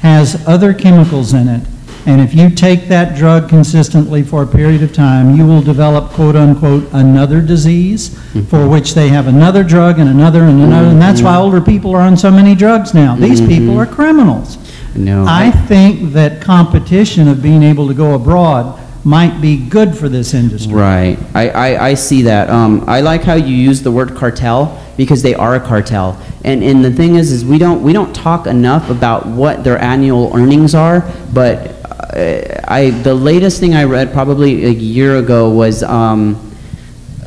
has other chemicals in it, and if you take that drug consistently for a period of time, you will develop quote-unquote "another disease," for mm-hmm. which they have another drug and another and another, and that's why mm-hmm. older people are on so many drugs now. These mm-hmm. people are criminals. No. I think that competition of being able to go abroad might be good for this industry. Right. I, I, I see that. Um, I like how you use the word cartel because they are a cartel. And, and the thing is, is we don't, we don't talk enough about what their annual earnings are, but I, the latest thing I read probably a year ago was, um,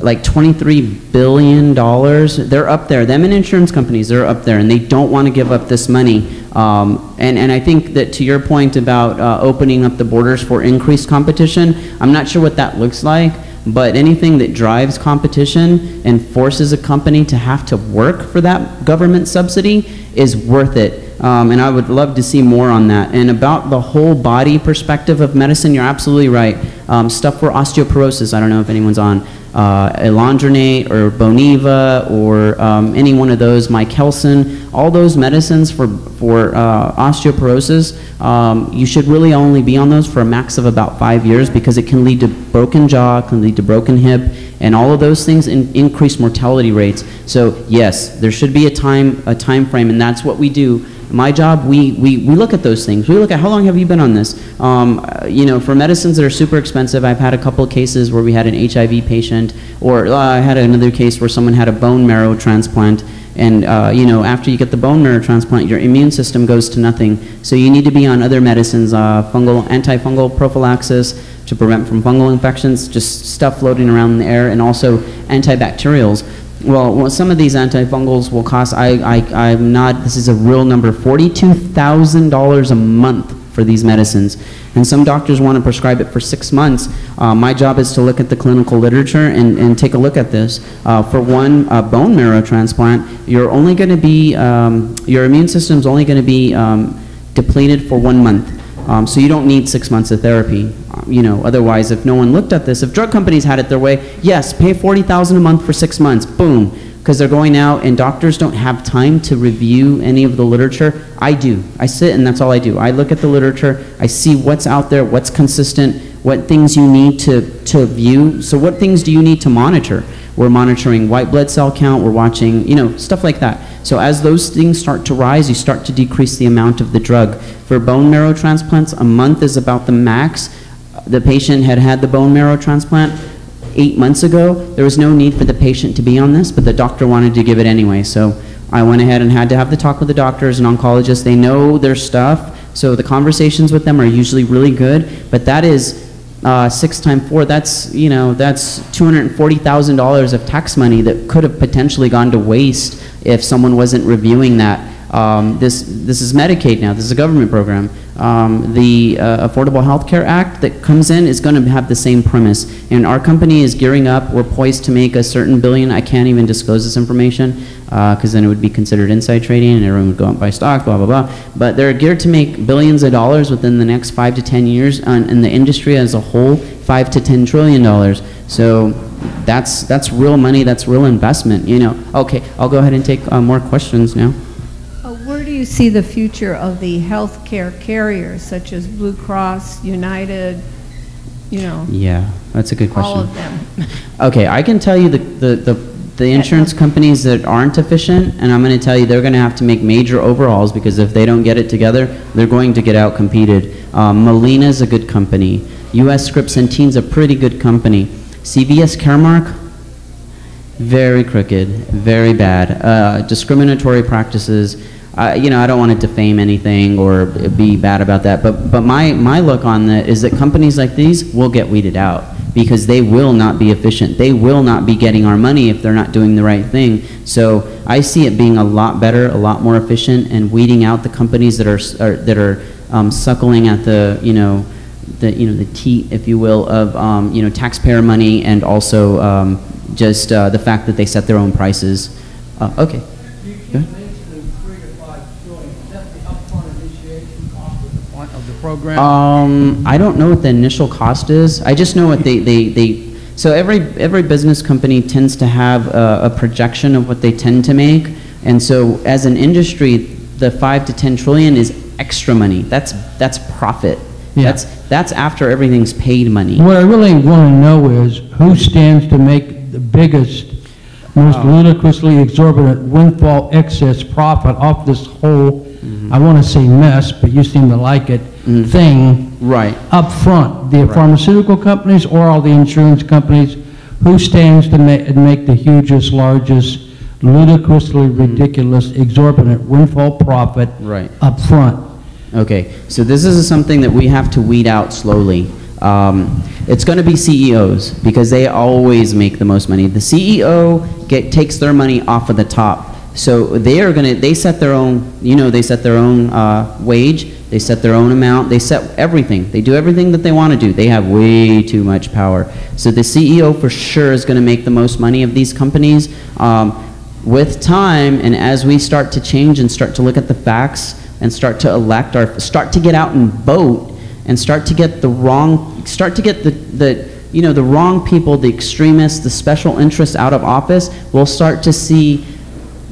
like $23 billion. They're up there. Them and insurance companies, they're up there, and they don't want to give up this money. Um, and, and I think that to your point about uh, opening up the borders for increased competition, I'm not sure what that looks like, but anything that drives competition and forces a company to have to work for that government subsidy is worth it. Um, and I would love to see more on that. And about the whole body perspective of medicine, you're absolutely right. Um, stuff for osteoporosis, I don't know if anyone's on uh, or Boniva or um, any one of those, Miacalcin, all those medicines for, for uh, osteoporosis, um, you should really only be on those for a max of about five years because it can lead to broken jaw, can lead to broken hip, and all of those things in, increase mortality rates. So yes, there should be a time, a time frame, and that's what we do my job, we, we, we look at those things. We look at how long have you been on this? Um, uh, you know, for medicines that are super expensive, I've had a couple of cases where we had an HIV patient, or uh, I had another case where someone had a bone marrow transplant. And, uh, you know, after you get the bone marrow transplant, your immune system goes to nothing. So you need to be on other medicines, uh, fungal, antifungal prophylaxis to prevent from fungal infections, just stuff floating around in the air, and also antibacterials. Well, well, some of these antifungals will cost, I, I, I'm not, this is a real number, $42,000 a month for these medicines. And some doctors want to prescribe it for six months. Uh, my job is to look at the clinical literature and, and take a look at this. Uh, for one bone marrow transplant, you're only going to be, um, your immune system's only going to be um, depleted for one month. Um, so you don't need six months of therapy. Um, you know, otherwise, if no one looked at this, if drug companies had it their way, yes, pay forty thousand a month for six months, boom, because they're going out and doctors don't have time to review any of the literature. I do. I sit and that's all I do. I look at the literature. I see what's out there, what's consistent, what things you need to to view. So what things do you need to monitor? We're monitoring white blood cell count. We're watching, you know, stuff like that. So as those things start to rise, you start to decrease the amount of the drug. For bone marrow transplants, a month is about the max. The patient had had the bone marrow transplant eight months ago. There was no need for the patient to be on this, but the doctor wanted to give it anyway. So I went ahead and had to have the talk with the doctors and oncologists. They know their stuff, so the conversations with them are usually really good. But that is uh, six times four, that's, you know, that's $240,000 of tax money that could have potentially gone to waste if someone wasn't reviewing that. Um, this, this is Medicaid now, this is a government program. Um, the uh, Affordable Health Care Act that comes in is going to have the same premise. And our company is gearing up, we're poised to make a certain billion, I can't even disclose this information, because then it would be considered inside trading and everyone would go out and buy stock, blah, blah, blah. But they're geared to make billions of dollars within the next five to 10 years, and, and the industry as a whole, five to 10 trillion dollars. So that's, that's real money, that's real investment, you know. Okay, I'll go ahead and take uh, more questions now. You see the future of the healthcare carriers such as Blue Cross, United, you know, Yeah, that's a good question. all of them? [laughs] Okay, I can tell you the, the, the, the insurance companies that aren't efficient, and I'm gonna tell you, they're gonna have to make major overhauls, because if they don't get it together, they're going to get out competed. Um, Molina's a good company. US Scripts Centene's a pretty good company. CVS Caremark, very crooked, very bad. Uh, discriminatory practices. Uh, you know, I don't want to defame anything or be bad about that, but, but my, my look on that is that companies like these will get weeded out because they will not be efficient. They will not be getting our money if they're not doing the right thing. So I see it being a lot better, a lot more efficient, and weeding out the companies that are, are that are um, suckling at the, you know, the, you know, the teat, if you will, of, um, you know, taxpayer money and also um, just uh, the fact that they set their own prices. Uh, Okay. Good. Of the program? Um, I don't know what the initial cost is. I just know what they, they, they, so every, every business company tends to have a, a projection of what they tend to make. And so as an industry, the five to 10 trillion is extra money. That's, that's profit. Yeah. That's, that's after everything's paid money. What I really want to know is who stands to make the biggest, most Oh. ludicrously exorbitant windfall excess profit off this whole. I want to say mess, but you seem to like it, thing Right. up front? The pharmaceutical companies or all the insurance companies? Who stands to ma- make the hugest, largest, ludicrously ridiculous exorbitant windfall profit. Right. up front? Okay, so this is something that we have to weed out slowly. Um, it's going to be CEOs because they always make the most money. The CEO get, takes their money off of the top. So they are going to, they set their own, you know, they set their own uh, wage, they set their own amount, they set everything. They do everything that they want to do. They have way too much power. So the CEO for sure is going to make the most money of these companies. Um, with time and as we start to change and start to look at the facts and start to elect our start to get out and vote and start to get the wrong start to get the, the you know the wrong people the extremists the special interests out of office we'll start to see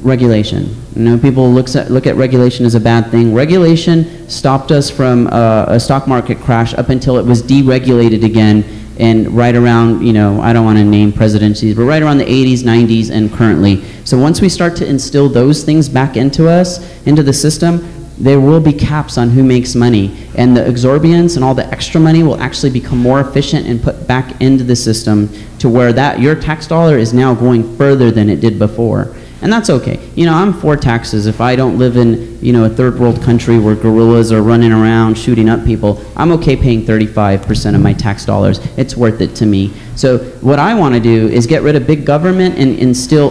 regulation you know people looks at look at regulation as a bad thing regulation stopped us from uh, a stock market crash up until it was deregulated again and right around, you know, I don't want to name presidencies, but right around the 80s, 90s, and currently. So once we start to instill those things back into us, into the system, there will be caps on who makes money. And the exorbitance and all the extra money will actually become more efficient and put back into the system to where that your tax dollar is now going further than it did before. And that's okay. You know, I'm for taxes. If I don't live in, you know, a third world country where guerrillas are running around shooting up people, I'm okay paying 35% of my tax dollars. It's worth it to me. So what I want to do is get rid of big government and instill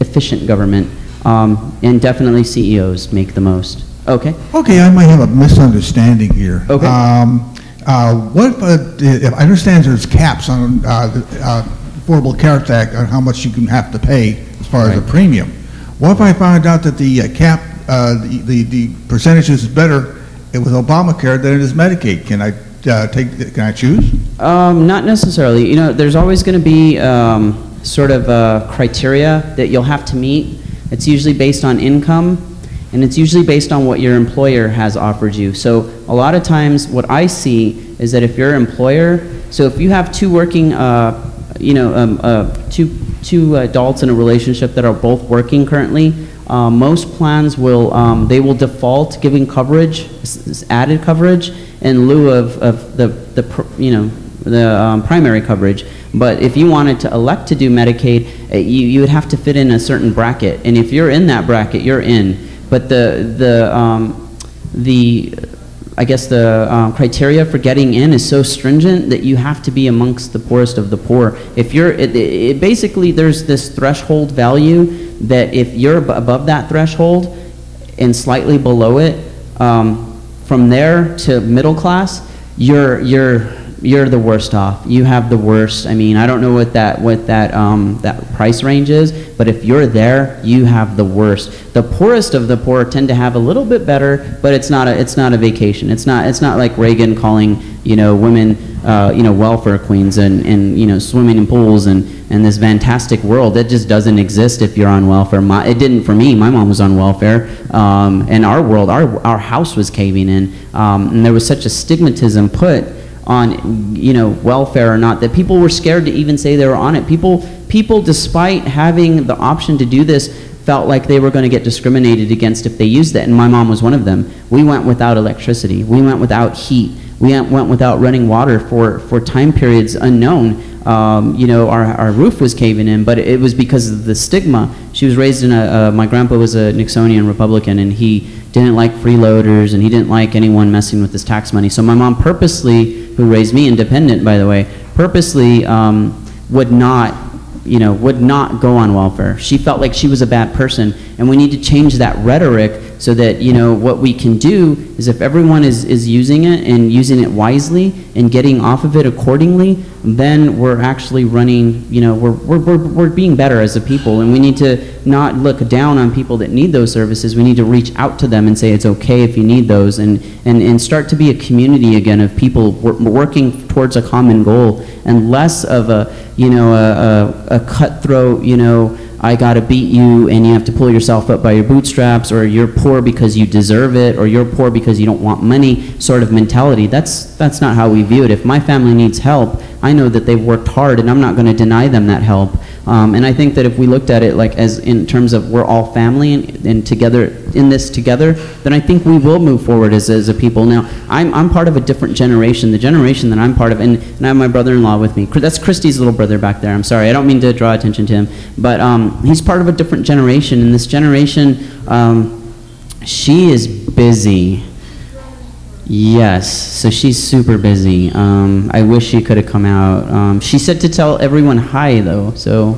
efficient government. Um, and definitely CEOs make the most. Okay? Okay, I might have a misunderstanding here. Okay. Um, uh, What, if, uh, if, I understand there's caps on uh, the uh, Affordable Care Act on how much you can have to pay far as the premium. What if I found out that the uh, cap, uh, the the the percentage is better it with Obamacare than it is Medicaid? Can I uh, take, can I choose? Um, not necessarily. You know, there's always going to be um, sort of uh, criteria that you'll have to meet. It's usually based on income, and it's usually based on what your employer has offered you. So a lot of times, what I see is that if your employer, so if you have two working, uh, you know, um, uh, two two adults in a relationship that are both working currently, uh, most plans will um, they will default giving coverage, added coverage, in lieu of, of the the you know the um, primary coverage. But if you wanted to elect to do Medicaid, uh, you you would have to fit in a certain bracket, and if you're in that bracket, you're in. But the the um, the I guess the um, criteria for getting in is so stringent that you have to be amongst the poorest of the poor. If you're, it, it, basically, there's this threshold value that if you're ab- above that threshold and slightly below it, um, from there to middle class, you're you're you're the worst off. You have the worst. I mean, I don't know what that what that um, that price range is, but if you're there, you have the worst. The poorest of the poor tend to have a little bit better, but it's not a it's not a vacation. It's not it's not like Reagan calling you know women uh, you know welfare queens and and you know swimming in pools and and this fantastic world that just doesn't exist if you're on welfare. My, it didn't for me. My mom was on welfare, um, and our world, our our house was caving in, um, and there was such a stigmatism put on you know welfare or not that people were scared to even say they were on it. People people despite having the option to do this felt like they were going to get discriminated against if they used it and my mom was one of them. We went without electricity. We went without heat. We went without running water for for time periods unknown. Um, you know our, our roof was caving in but it was because of the stigma. She was raised in a uh, my grandpa was a nixonian republican and he didn't like freeloaders and he didn't like anyone messing with his tax money. So my mom purposely, who raised me independent by the way, purposely um, would not, you know, would not go on welfare. She felt like she was a bad person and we need to change that rhetoric so that, you know, what we can do is if everyone is, is using it and using it wisely and getting off of it accordingly, then we're actually running, you know, we're, we're, we're, we're being better as a people. And we need to not look down on people that need those services. We need to reach out to them and say it's okay if you need those and, and, and start to be a community again of people wor- working towards a common goal and less of a, you know, a, a, a cutthroat, you know, I gotta beat you and you have to pull yourself up by your bootstraps or you're poor because you deserve it or you're poor because you don't want money sort of mentality. That's, that's not how we view it. If my family needs help, I know that they've worked hard and I'm not gonna deny them that help. Um, and I think that if we looked at it like as in terms of we're all family and, and together in this together, then I think we will move forward as, as a people. Now, I'm, I'm part of a different generation. The generation that I'm part of, and, and I have my brother-in-law with me. That's Christy's little brother back there. I'm sorry, I don't mean to draw attention to him, but um, he's part of a different generation. And this generation, um, she is busy. Yes, so she's super busy. Um, I wish she could have come out. Um, she said to tell everyone hi, though. So,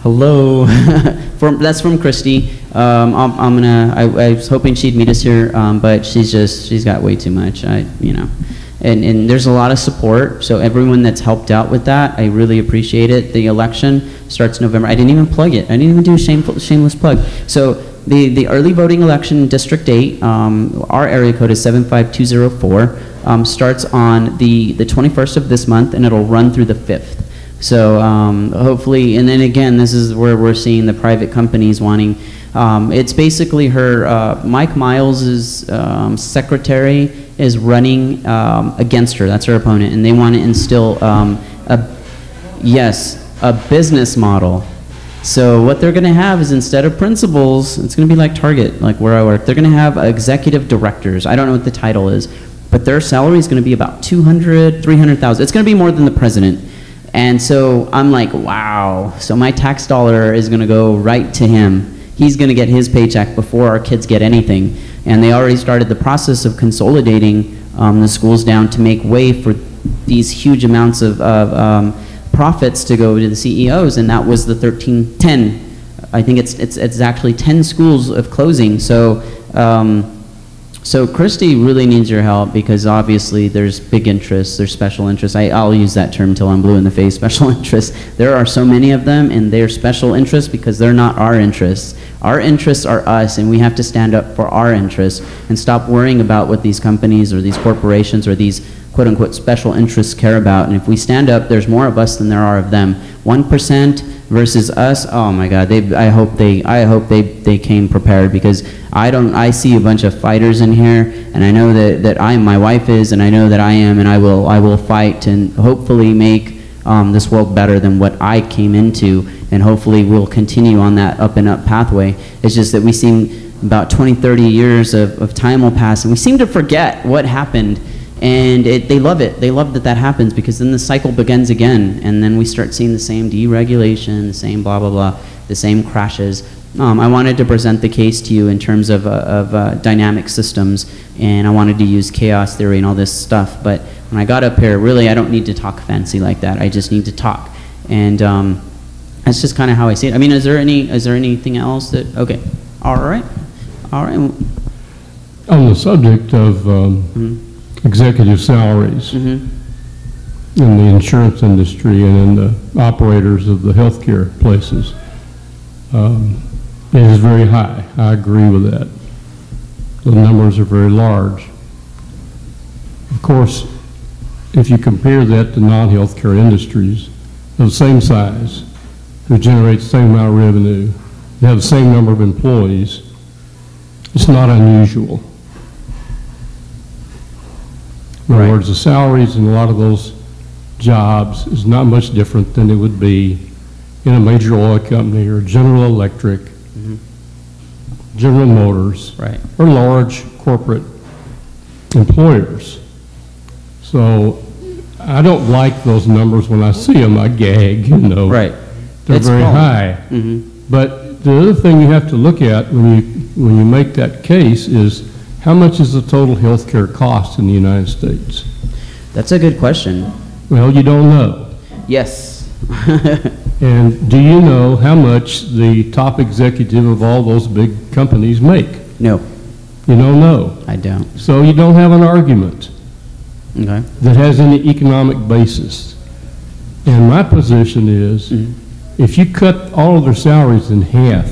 hello. [laughs] from, that's from Christy. Um, I'm, I'm gonna. I, I was hoping she'd meet us here, um, but she's just she's got way too much. I, you know, and and there's a lot of support. So everyone that's helped out with that, I really appreciate it. The election starts November. I didn't even plug it. I didn't even do a shameful, shameless plug. So the, the early voting election District 8, um, our area code is 75204, um, starts on the, the 21st of this month and it'll run through the 5th. So um, hopefully, and then again, this is where we're seeing the private companies wanting. Um, it's basically her, uh, Mike Miles's um, secretary is running um, against her. That's her opponent, and they want to instill a, yes, a business model. So what they're going to have is instead of principals, it's going to be like Target, like where I work. They're going to have executive directors. I don't know what the title is, but their salary is going to be about 200, 300,000. It's going to be more than the president. And so I'm like, wow. So my tax dollar is going to go right to him. He's going to get his paycheck before our kids get anything. And they already started the process of consolidating um, the schools down to make way for these huge amounts of, of um, profits to go to the CEOs, and that was the 1310. I think it's, it's, it's actually 10 schools of closing. So, um, so Christy really needs your help because obviously there's big interests, there's special interests. I, I'll use that term till I'm blue in the face, [laughs] special interests. There are so many of them and they're special interests because they're not our interests. Our interests are us and we have to stand up for our interests and stop worrying about what these companies or these corporations or these quote unquote special interests care about. And if we stand up, there's more of us than there are of them. 1% versus us, oh my God, they, I hope they, I hope they, they came prepared because I don't, I see a bunch of fighters in here and I know that, that I, my wife is and I know that I am and I will, I will fight and hopefully make um, this world better than what I came into and hopefully we'll continue on that up and up pathway. It's just that we seem about 20, 30 years of, of time will pass and we seem to forget what happened and it, they love it. They love that that happens because then the cycle begins again, and then we start seeing the same deregulation, the same blah blah blah, the same crashes. Um, I wanted to present the case to you in terms of, uh, of uh, dynamic systems, and I wanted to use chaos theory and all this stuff. But when I got up here, really, I don't need to talk fancy like that. I just need to talk, and um, that's just kind of how I see it. I mean, is there any is there anything else that? Okay, all right, all right. On the subject of um, Mhm. Executive salaries Mhm. in the insurance industry and in the operators of the healthcare places, um, it is very high. I agree with that. The numbers are very large. Of course, if you compare that to non-healthcare industries of the same size, who generate the same amount of revenue, and have the same number of employees, it's not unusual. In other Right. words, the salaries in a lot of those jobs is not much different than it would be in a major oil company or General Electric, General Motors, Right. or large corporate employers. So I don't like those numbers. When I see them, I gag, you know. Right. They're It's very wrong. high. Mhm. But the other thing you have to look at when you, when you make that case is how much is the total health care cost in the United States? That's a good question. Well, you don't know. Yes. [laughs] And do you know how much the top executive of all those big companies make? No, You don't know. I don't. So you don't have an argument Okay. that has any economic basis. And my position is, Mhm. if you cut all of their salaries in half,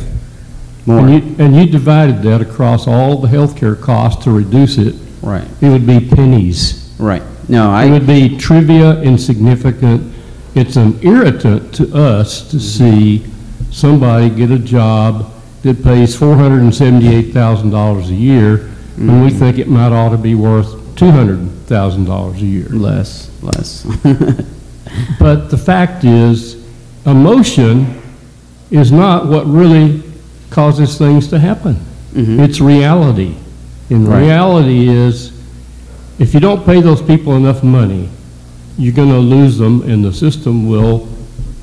More. and you, and you divided that across all the healthcare costs to reduce it, Right, it would be pennies. right. No, I. It would be trivia, insignificant. It's an irritant to us to mm-hmm. see somebody get a job that pays $478,000 a year, when we mm-hmm. think it might ought to be worth $200,000 a year. less, less. [laughs] But the fact is, emotion is not what really causes things to happen. Mhm. It's reality. And Right. reality is, if you don't pay those people enough money, you're going to lose them, and the system will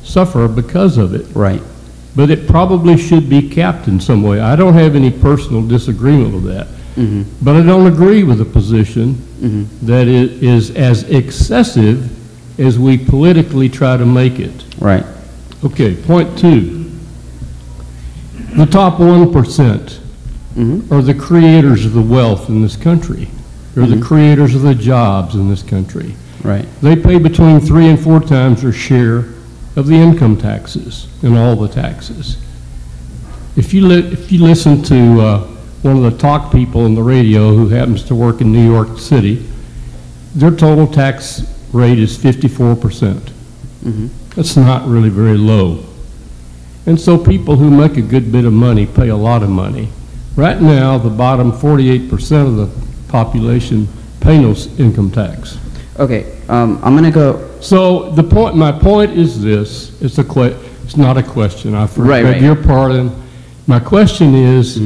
suffer because of it. Right, But it probably should be capped in some way. I don't have any personal disagreement with that. mhm, But I don't agree with the position mhm. that it is as excessive as we politically try to make it. Right, Okay, point two. The top 1% mhm, are the creators of the wealth in this country. They're the Mhm. creators of the jobs in this country. right, They pay between three and four times their share of the income taxes and all the taxes. If you li, if you listen to, uh, one of the talk people on the radio who happens to work in New York City, their total tax rate is fifty-four percent. mhm, That's not really very low. And so people who make a good bit of money pay a lot of money. Right now, the bottom forty-eight percent of the population pay no income tax. okay, um, I'm gonna go, So the point, my point is this, it's a it's not a question, I Right, right. beg your pardon. My question is,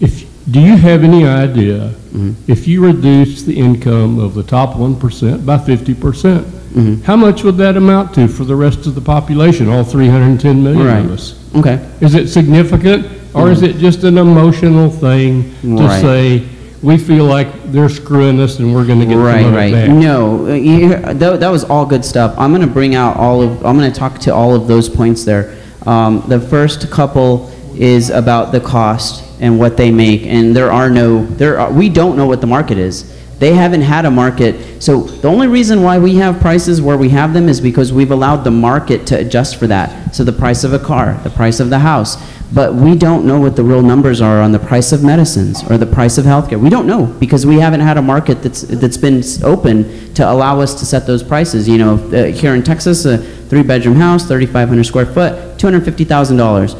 if, do you have any idea, Mhm. if you reduce the income of the top one percent by fifty percent, Mhm. how much would that amount to for the rest of the population, all three hundred and ten million Right. of us? okay, Is it significant, or is it just an emotional thing to Right. say, we feel like they're screwing us and we're gonna get some right, of it right. back? No, uh, you, that, that was all good stuff. I'm gonna bring out all of, I'm gonna talk to all of those points there. Um, the first couple is about the cost and what they make, and there are no, there are, we don't know what the market is. They haven't had a market, so the only reason why we have prices where we have them is because we've allowed the market to adjust for that. So the price of a car, the price of the house, but we don't know what the real numbers are on the price of medicines or the price of healthcare. We don't know because we haven't had a market that's that's been open to allow us to set those prices. You know, uh, here in Texas, a three-bedroom house, 3,500 square foot, $250,000.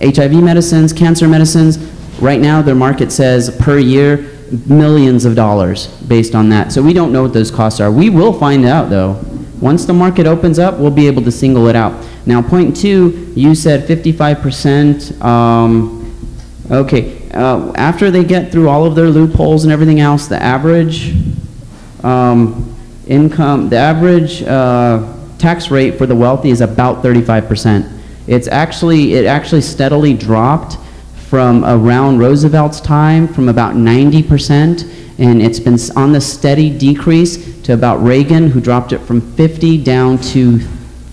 HIV medicines, cancer medicines, right now their market says per year millions of dollars based on that. So we don't know what those costs are. We will find out though. Once the market opens up, we'll be able to single it out. Now, point two, you said 55%. Um, okay, uh, after they get through all of their loopholes and everything else, the average um, income, the average uh, tax rate for the wealthy is about 35%. It's actually, it actually steadily dropped from around Roosevelt's time from about 90%, and it's been on the steady decrease to about Reagan, who dropped it from 50 down to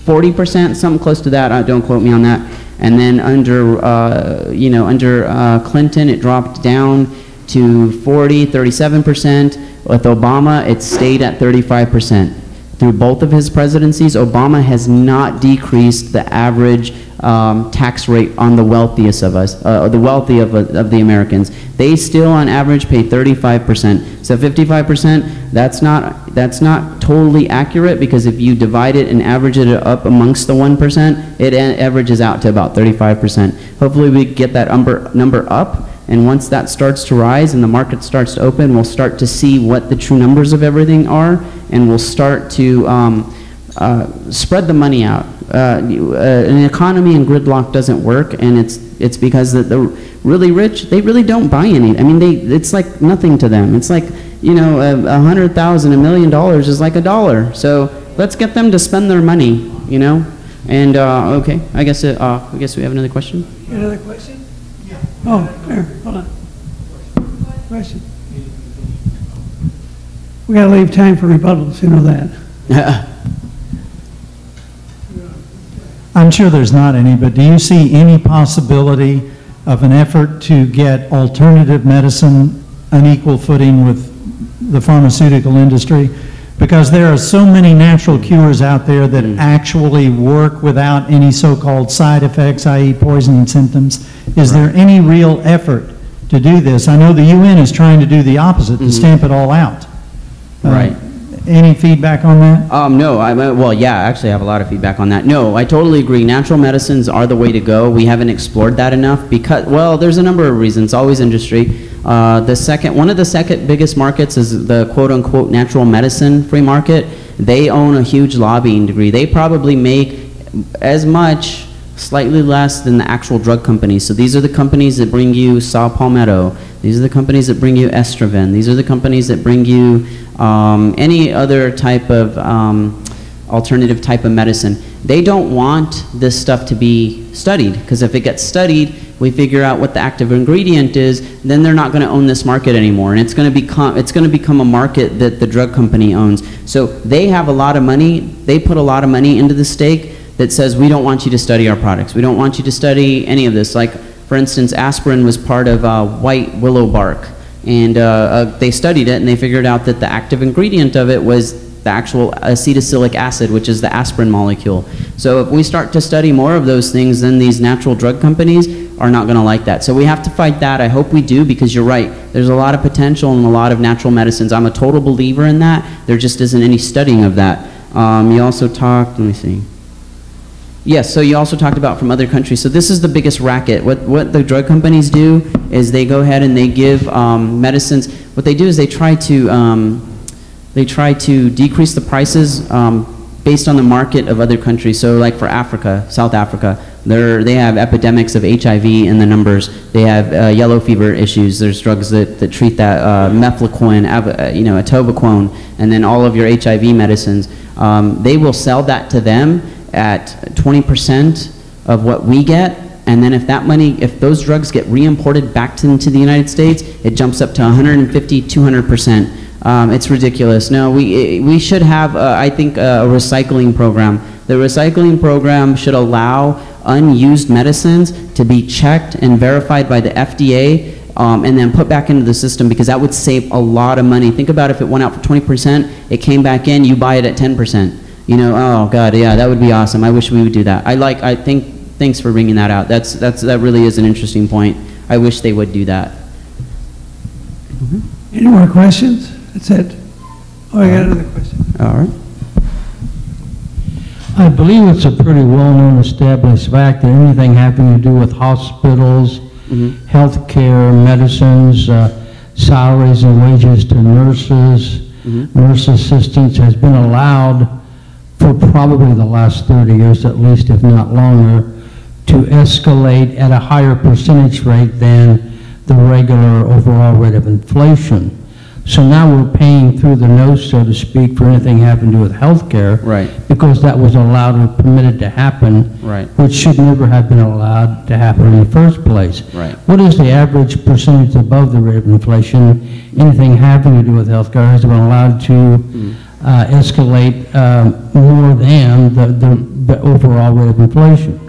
40%, something close to that, uh, don't quote me on that. And then under, uh, you know, under uh, Clinton, it dropped down to 40, 37%. With Obama, it stayed at 35%. Through both of his presidencies, Obama has not decreased the average um, tax rate on the wealthiest of us, uh, the wealthy of, of the Americans. They still, on average, pay 35%. So 55%, that's not, that's not totally accurate because if you divide it and average it up amongst the 1%, it averages out to about 35%. Hopefully, we get that number, number up and once that starts to rise and the market starts to open, we'll start to see what the true numbers of everything are, and we'll start to um, uh, spread the money out. Uh, uh, an economy in gridlock doesn't work, and it's it's because the, the really rich they really don't buy any. I mean, they it's like nothing to them. It's like you know a, a hundred thousand, a million dollars is like a dollar. So let's get them to spend their money. You know, and uh, okay, I guess it, uh, I guess we have another question. Another question? Oh, there, hold on. Question? We gotta leave time for rebuttals, you know that. Yeah. [laughs] I'm sure there's not any, but do you see any possibility of an effort to get alternative medicine an equal footing with the pharmaceutical industry? Because there are so many natural cures out there that actually work without any so-called side effects, i.e. poisoning symptoms. Is there any real effort to do this? I know the UN is trying to do the opposite, to stamp it all out. Uh, Right. Any feedback on that? Um, no, I, well, yeah, actually I have a lot of feedback on that. No, I totally agree. Natural medicines are the way to go. We haven't explored that enough because, well, there's a number of reasons, always industry. Uh, the second, one of the second biggest markets is the quote-unquote natural medicine free market. They own a huge lobbying degree. They probably make as much, slightly less than the actual drug companies. So these are the companies that bring you saw palmetto. These are the companies that bring you estrogen. These are the companies that bring you um, any other type of um, alternative type of medicine. They don't want this stuff to be studied because if it gets studied, we figure out what the active ingredient is, then they're not going to own this market anymore, and it's going to become it's going to become a market that the drug company owns. So they have a lot of money. They put a lot of money into the stake that says we don't want you to study our products. We don't want you to study any of this. Like for instance, aspirin was part of uh, white willow bark, and uh, uh, they studied it and they figured out that the active ingredient of it was the actual acetylsalicylic acid, which is the aspirin molecule. So if we start to study more of those things, then these natural drug companies are not going to like that. So we have to fight that. I hope we do because you're right. There's a lot of potential in a lot of natural medicines. I'm a total believer in that. There just isn't any studying of that. Um, you also talked, let me see. Yes, so you also talked about from other countries. So this is the biggest racket. What, what the drug companies do is they go ahead and they give um, medicines. What they do is they try to, um, they try to decrease the prices um, based on the market of other countries. So like for Africa, South Africa, they're, have epidemics of HIV in the numbers. They have uh, yellow fever issues. There's drugs that, that treat that, uh, mefloquine, uh, you know, atovaquone, and then all of your HIV medicines. Um, they will sell that to them at 20% of what we get, and then if that money, if those drugs get re-imported back to, into the United States, it jumps up to 150, 200%. Um, it's ridiculous. No, we, we should have, uh, I think, a recycling program. The recycling program should allow unused medicines to be checked and verified by the FDA um, and then put back into the system because that would save a lot of money. Think about if it went out for 20%, it came back in, you buy it at 10%. You know, oh God, yeah, that would be awesome. I wish we would do that. I like, I think, thanks for bringing that out. That's, that's, that really is an interesting point. I wish they would do that. Any more questions? That's it? Oh, I got another question. All right. I believe it's a pretty well-known established fact that anything having to do with hospitals, healthcare, medicines, uh, salaries and wages to nurses, nurse assistants has been allowed for probably the last 30 years at least, if not longer, to escalate at a higher percentage rate than the regular overall rate of inflation. So now we're paying through the nose, so to speak, for anything having to do with healthcare. Right. Because that was allowed or permitted to happen. Right. Which should never have been allowed to happen in the first place. Right. What is the average percentage above the rate of inflation? Anything having to do with healthcare has been allowed to Hmm. uh, escalate um, more than the, the, the overall rate of inflation.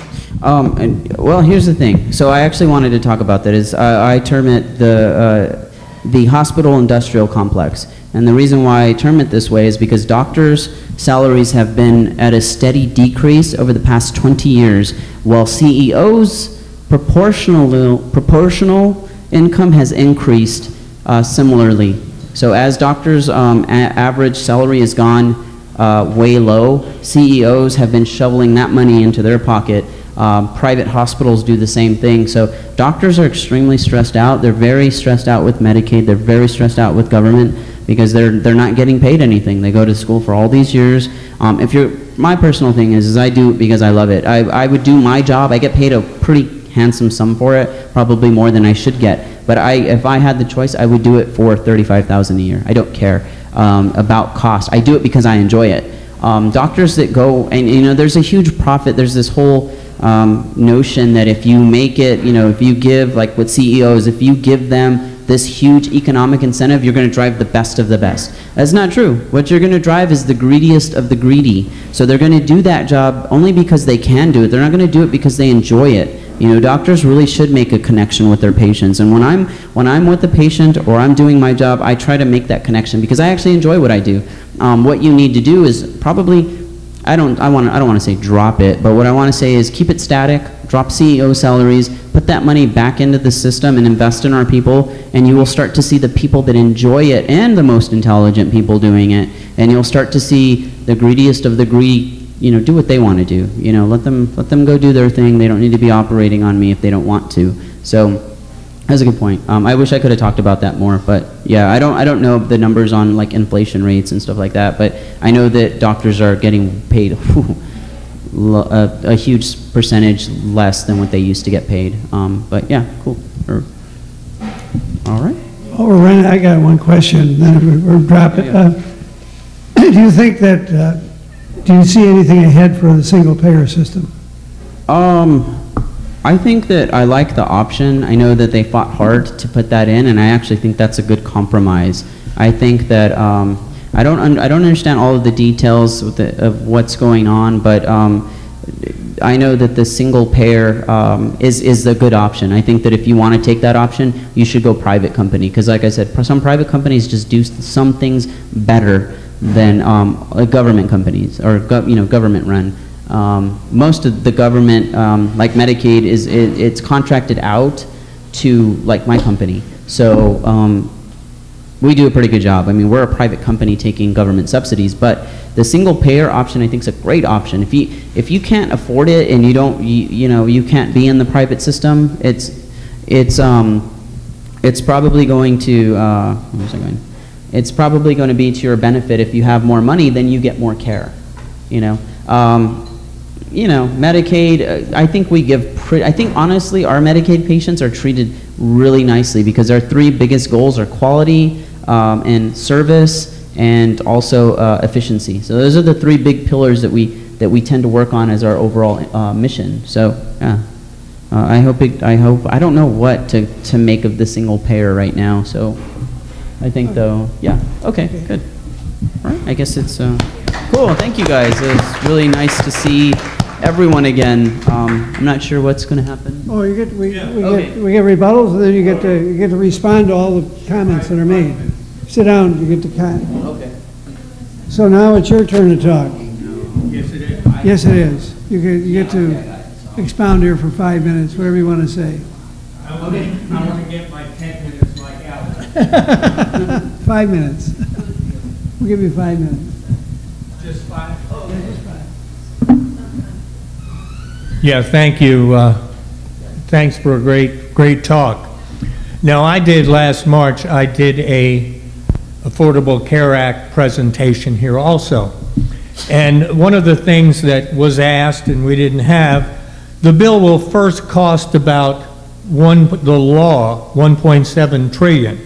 Um, and, well, here's the thing. So I actually wanted to talk about that. Is uh, I term it the uh, the hospital industrial complex, and the reason why I term it this way is because doctors' salaries have been at a steady decrease over the past 20 years, while CEOs' proportional proportional income has increased uh, similarly. So as doctors' um, average salary has gone uh, way low, CEOs have been shoveling that money into their pocket. Um, private hospitals do the same thing. So doctors are extremely stressed out. They're very stressed out with Medicaid. They're very stressed out with government because they're they're not getting paid anything. They go to school for all these years. Um, if you're my personal thing is, is I do it because I love it. I, I would do my job. I get paid a pretty handsome sum for it, probably more than I should get. But I, if I had the choice, I would do it for thirty-five thousand a year. I don't care um, about cost. I do it because I enjoy it. Um, doctors that go and you know, there's a huge profit. There's this whole um, notion that if you make it, you know, if you give like with CEOs, if you give them this huge economic incentive, you're going to drive the best of the best. That's not true. What you're going to drive is the greediest of the greedy. So they're going to do that job only because they can do it. They're not going to do it because they enjoy it. You know, doctors really should make a connection with their patients. And when I'm when I'm with the patient or I'm doing my job, I try to make that connection because I actually enjoy what I do. Um, what you need to do is probably I don't, I want, I don't want to say drop it, but what I want to say is keep it static, drop CEO salaries, put that money back into the system and invest in our people, and you will start to see the people that enjoy it and the most intelligent people doing it, and you'll start to see the greediest of the greedy, you know, do what they want to do. You know, let them, let them go do their thing. They don't need to be operating on me if they don't want to. So that's a good point. Um, I wish I could have talked about that more, but yeah, I don't, I don't know the numbers on like inflation rates and stuff like that, but I know that doctors are getting paid [laughs] a, a huge percentage less than what they used to get paid. Um, but yeah, cool. Or, all right. Oh, we're I got one question, then we'll drop it. Uh, [clears throat] Do you think that, uh, do you see anything ahead for the single-payer system? Um, I think that I like the option. I know that they fought hard to put that in, and I actually think that's a good compromise. I think that um, I don't I don't understand all of the details with the, of what's going on, but um, I know that the single payer um, is is a good option. I think that if you want to take that option, you should go private company because, like I said, some private companies just do some things better than um, government companies or you know government run. Um, most of the government, um, like Medicaid, is it, it's contracted out to like my company. So um, we do a pretty good job. I mean, we're a private company taking government subsidies, but the single payer option I think is a great option. If you if you can't afford it and you don't you, you know you can't be in the private system, it's it's um it's probably going to uh, where's I going? It's probably going to be to your benefit if you have more money, then you get more care. You know. Um, you know, Medicaid, uh, I think we give, I think honestly, our Medicaid patients are treated really nicely because our three biggest goals are quality um, and service and also uh, efficiency. So those are the three big pillars that we, that we tend to work on as our overall uh, mission. So, yeah. Uh, I hope it, I hope, I don't know what to, to make of the single payer right now, so I think though, yeah, okay, good. All right, I guess it's, uh, cool, thank you guys. It's really nice to see everyone again. Um, I'm not sure what's gonna happen. Oh, you get, we, we Okay. get, we get rebuttals, and then you get to, you get to respond to all the comments that are made. Sit down, you get to con. Okay. So now it's your turn to talk. Yes, it is. Yes, it is. You get, you get to expound here for five minutes, whatever you want to say. I want to, I want to get my 10 minutes like [laughs] Alex. Five minutes. We'll give you five minutes. Just five? Yeah, thank you. uh, Thanks for a great, great talk. Now, I did last March, I did a Affordable Care Act presentation here also. And one of the things that was asked and we didn't have, the bill will first cost about one, the law, 1.7 trillion,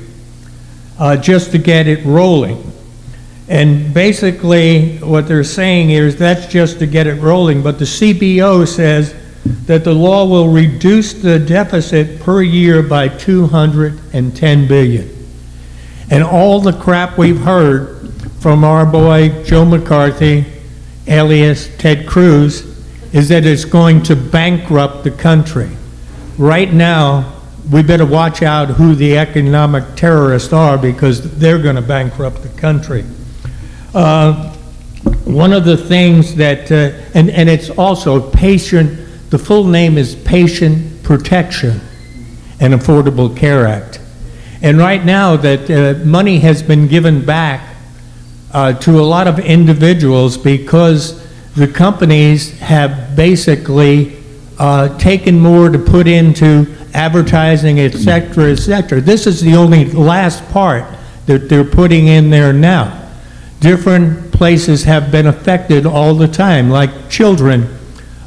uh, just to get it rolling. And basically, what they're saying is that's just to get it rolling, but the CBO says that the law will reduce the deficit per year by 210 billion. And all the crap we've heard from our boy Joe McCarthy, alias Ted Cruz, is that it's going to bankrupt the country. Right now, we better watch out who the economic terrorists are because they're going to bankrupt the country. Uh, One of the things that, uh, and, and it's also patient, the full name is Patient Protection and Affordable Care Act. And right now, that uh, money has been given back uh, to a lot of individuals because the companies have basically uh, taken more to put into advertising, et cetera, et cetera. This is the only last part that they're putting in there now. Different places have been affected all the time, like children,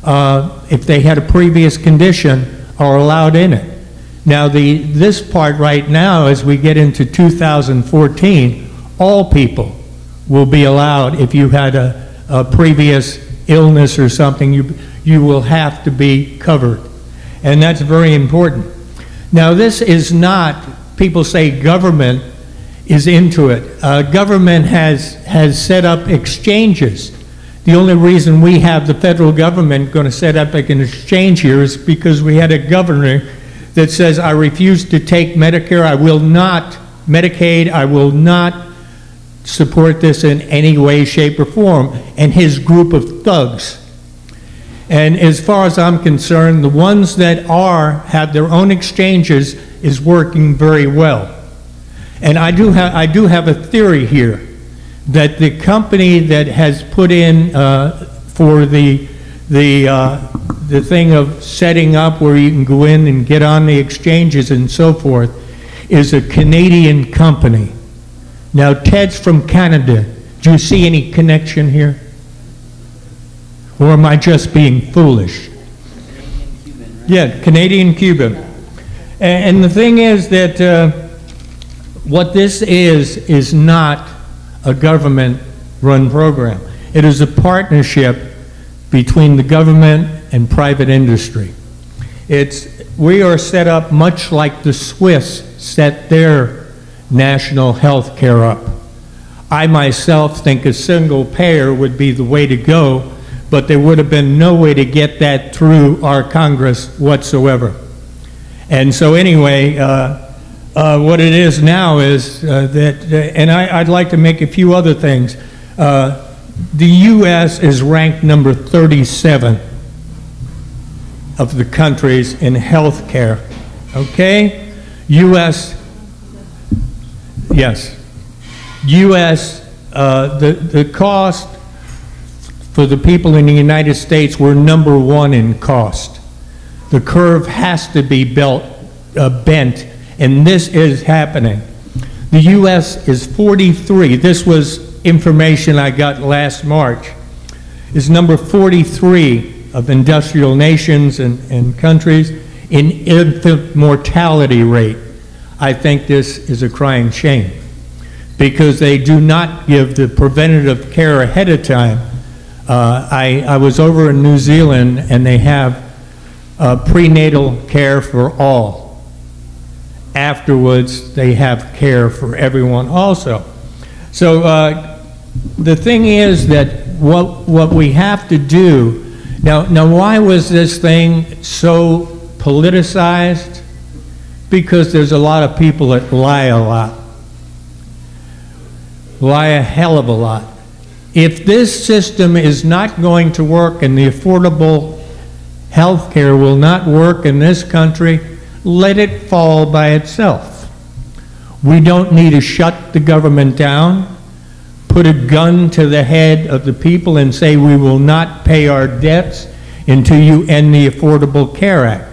uh, if they had a previous condition, are allowed in it. Now, the, this part right now, as we get into 2014, all people will be allowed, if you had a, a previous illness or something, you, you will have to be covered. And that's very important. Now, this is not, people say government is into it. Uh, government has, has set up exchanges. The only reason we have the federal government going to set up like an exchange here is because we had a governor that says, I refuse to take Medicare, I will not, Medicaid, I will not support this in any way, shape, or form, and his group of thugs. And as far as I'm concerned, the ones that are, have their own exchanges is working very well. And I do have, I do have a theory here, that the company that has put in uh, for the, the, uh, the thing of setting up where you can go in and get on the exchanges and so forth, is a Canadian company. Now, Ted's from Canada. Do you see any connection here? Or am I just being foolish? Yeah, Canadian Cuban. A- And the thing is that uh, what this is, is not a government-run program. It is a partnership between the government and private industry. It's, we are set up much like the Swiss set their national health care up. I myself think a single payer would be the way to go, but there would have been no way to get that through our Congress whatsoever. And so anyway, uh, uh, what it is now is uh, that, uh, and I, I'd like to make a few other things. Uh, the U.S. is ranked number 37 of the countries in health care. Okay? U.S. Yes. U.S., uh, the, the cost for the people in the United States, we're number one in cost. The curve has to be uh, bent, and this is happening. The U.S. is 43. This was information I got last March. Is number 43 of industrial nations and, and countries in infant mortality rate. I think this is a crying shame because they do not give the preventative care ahead of time. Uh, I, I was over in New Zealand and they have uh, prenatal care for all. Afterwards, they have care for everyone also. So uh, the thing is that what, what we have to do, now, now why was this thing so politicized? Because there's a lot of people that lie a lot lie a hell of a lot. If this system is not going to work and the affordable health care will not work in this country, let it fall by itself. We don't need to shut the government down, put a gun to the head of the people and say we will not pay our debts until you end the Affordable Care Act.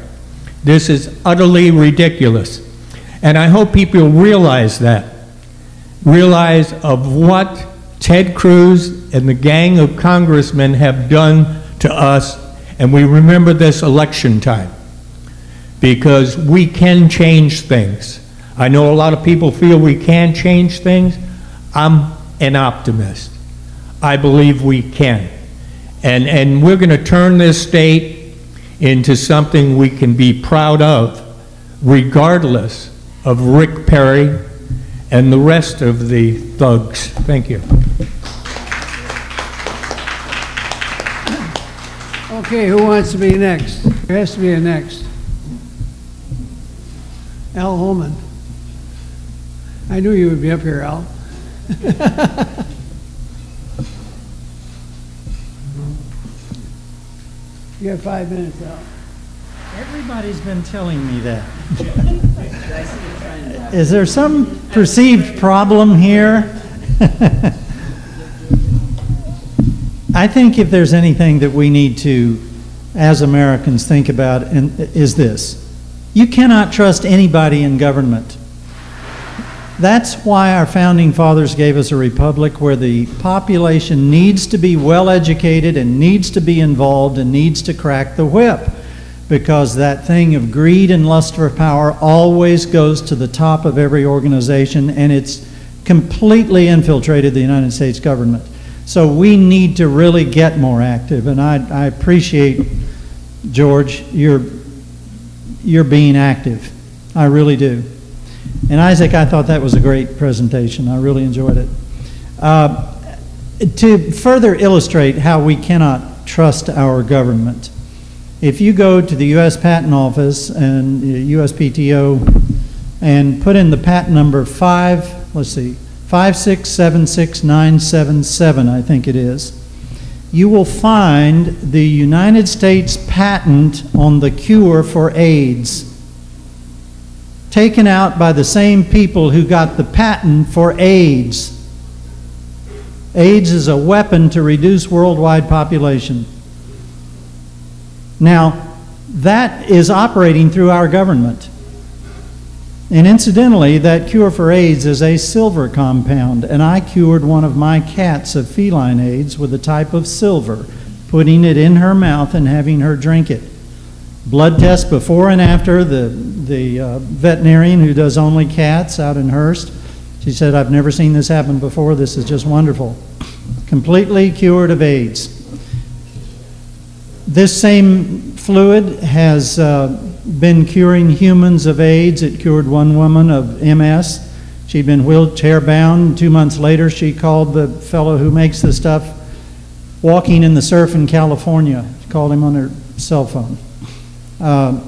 This is utterly ridiculous. And I hope people realize that realize of what Ted Cruz and the gang of congressmen have done to us, and we remember this election time, because we can change things. I know a lot of people feel we can't change things. I'm an optimist. I believe we can. And, and we're going to turn this state into something we can be proud of, regardless of Rick Perry and the rest of the thugs. Thank you. Okay, who wants to be next? There has to be a next. Al Holman. I knew you would be up here, Al. [laughs] You have five minutes, Al. Everybody's been telling me that. [laughs] Is there some perceived problem here? [laughs] I think if there's anything that we need to, as Americans, think about, and is this: you cannot trust anybody in government. That's why our founding fathers gave us a republic where the population needs to be well educated and needs to be involved and needs to crack the whip because that thing of greed and lust for power always goes to the top of every organization and it's completely infiltrated the United States government. So we need to really get more active and I, I appreciate, George, your, your being active. I really do. And Isaac, I thought that was a great presentation. I really enjoyed it. Uh, to further illustrate how we cannot trust our government, if you go to the U.S. Patent Office and uh, USPTO and put in the patent number five, let's see, 5676977, I think it is, you will find the United States patent on the cure for AIDS taken out by the same people who got the patent for AIDS. AIDS is a weapon to reduce worldwide population. Now, that is operating through our government. And incidentally, that cure for AIDS is a silver compound, and I cured one of my cats of feline AIDS with a type of silver, putting it in her mouth and having her drink it. Blood test before and after, the, the uh, veterinarian who does only cats out in Hurst, she said, I've never seen this happen before. This is just wonderful. Completely cured of AIDS. This same fluid has uh, been curing humans of AIDS. It cured one woman of MS. She'd been wheelchair bound. Two months later, she called the fellow who makes the stuff walking in the surf in California. She called him on her cell phone. Uh,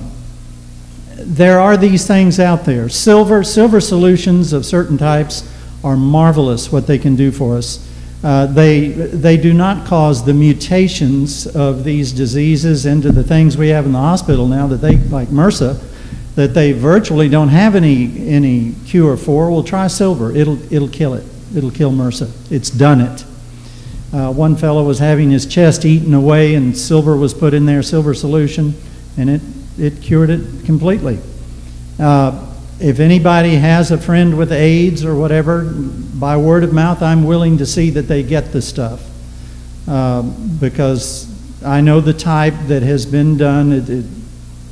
there are these things out there. Silver, silver solutions of certain types are marvelous what they can do for us. Uh, they, they do not cause the mutations of these diseases into the things we have in the hospital now that they, like MRSA, that they virtually don't have any, any cure for. Well, try silver. It'll, it'll kill it. It'll kill MRSA. It's done it. Uh, one fellow was having his chest eaten away and silver was put in there, silver solution and it, it cured it completely. Uh, if anybody has a friend with AIDS or whatever, by word of mouth, I'm willing to see that they get the stuff. Uh, because I know the type that has been done. It, it,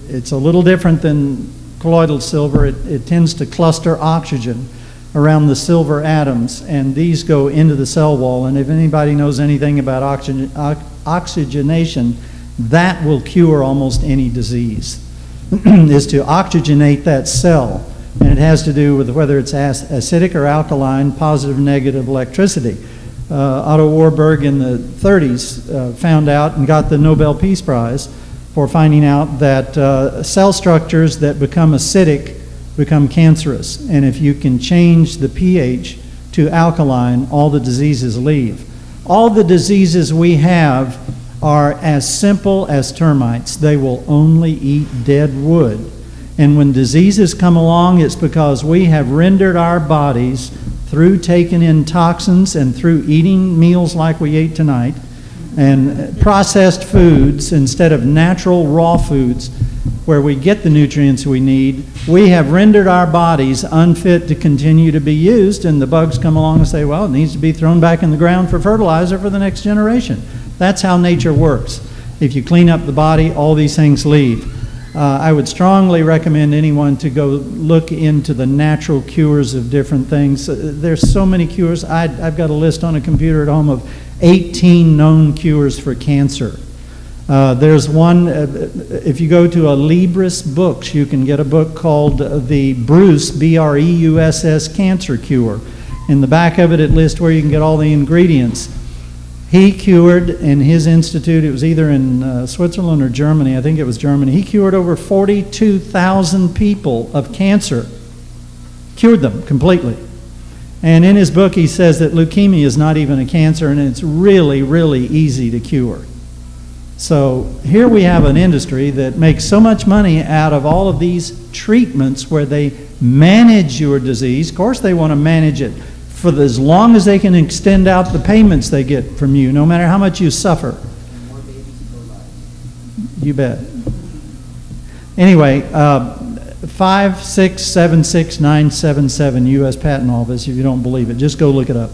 it's a little different than colloidal silver. It, it tends to cluster oxygen around the silver atoms, and these go into the cell wall. And if anybody knows anything about oxygen, oxygenation, that will cure almost any disease, [clears throat] is to oxygenate that cell. And it has to do with whether it's acidic or alkaline, positive, negative electricity. Uh, Otto Warburg in the 30s uh, found out and got the Nobel Peace Prize for finding out that uh, cell structures that become acidic become cancerous. And if you can change the pH to alkaline, all the diseases leave. All the diseases we have are as simple as termites. They will only eat dead wood. And when diseases come along, it's because we have rendered our bodies through taking in toxins and through eating meals like we ate tonight and processed foods instead of natural raw foods where we get the nutrients we need, we have rendered our bodies unfit to continue to be used, and the bugs come along and say, well, it needs to be thrown back in the ground for fertilizer for the next generation. That's how nature works. If you clean up the body, all these things leave. Uh, I would strongly recommend anyone to go look into the natural cures of different things. Uh, there's so many cures. I, have got a list on a computer at home of 18 known cures for cancer. Uh, there's one, uh, if you go to Alibris Books, you can get a book called the Bruce, B R E U S S Cancer Cure. In the back of it, it lists where you can get all the ingredients. He cured in his institute, it was either in uh, Switzerland or Germany, I think it was Germany. He cured over 42,000 people of cancer, cured them completely. And in his book, he says that leukemia is not even a cancer and it's really, really easy to cure. So here we have an industry that makes so much money out of all of these treatments where they manage your disease. Of course, they want to manage it for as long as they can extend out the payments they get from you, no matter how much you suffer. You bet. Anyway, uh, 5676977 U.S. Patent Office, if you don't believe it, just go look it up.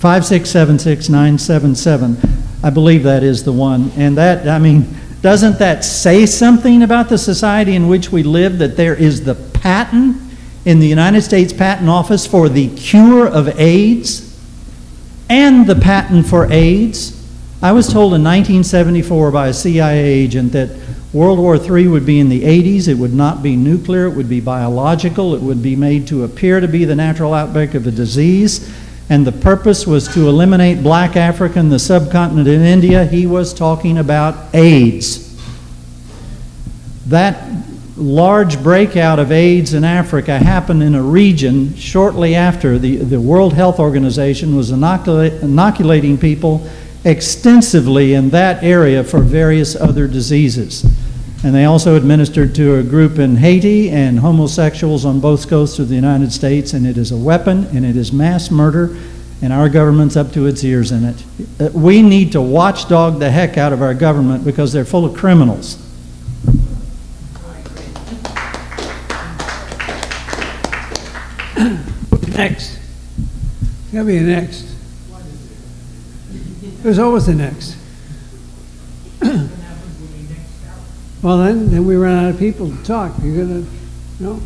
5676977. I believe that is the one. And that, I mean, doesn't that say something about the society in which we live that there is the patent in the United States Patent Office for the cure of AIDS and the patent for AIDS. I was told in 1974 by a CIA agent that World War III would be in the 80s. It would not be nuclear, it would be biological, it would be made to appear to be the natural outbreak of a disease. and the purpose was to eliminate black Africa in the subcontinent in India, he was talking about AIDS. That large breakout of AIDS in Africa happened in a region shortly after the, the World Health Organization was inocula- inoculating people extensively in that area for various other diseases. And they also administered to a group in Haiti and homosexuals on both coasts of the United States, and it is a weapon and it is mass murder, and our government's up to its ears in it. Uh, We need to watchdog the heck out of our government because they're full of criminals. Next. Gotta be a next. There's always a next. [clears throat] Well, then, then we run out of people to talk. You're gonna, no?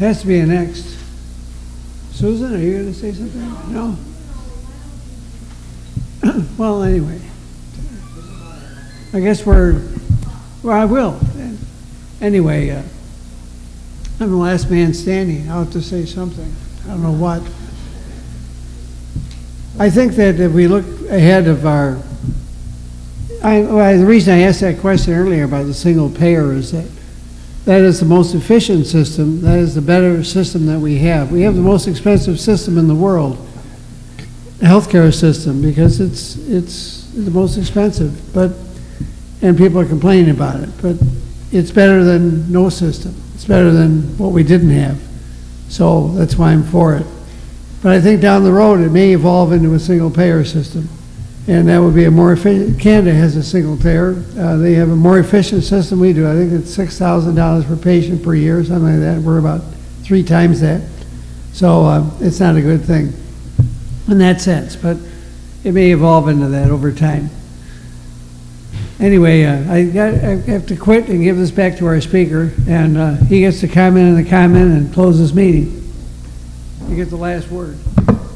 Has to be a next. Susan, are you gonna say something? No? [clears throat] Well, anyway. I guess we're, well, I will. Anyway, uh, I'm the last man standing. I'll have to say something. I don't know what. I think that if we look ahead of our, I, well, the reason I asked that question earlier about the single payer is that that is the most efficient system, that is the better system that we have. We have the most expensive system in the world, healthcare system, because it's, it's the most expensive, but, and people are complaining about it, but it's better than no system. It's better than what we didn't have. So that's why I'm for it. But I think down the road, it may evolve into a single-payer system. And that would be a more efficient, Canada has a single payer. Uh, they have a more efficient system we do. I think it's $6,000 per patient per year, something like that. We're about three times that. So uh, it's not a good thing in that sense, but it may evolve into that over time. Anyway, uh, I, I have to quit and give this back to our speaker, and uh, he gets to comment in the comment and close this meeting. You get the last word.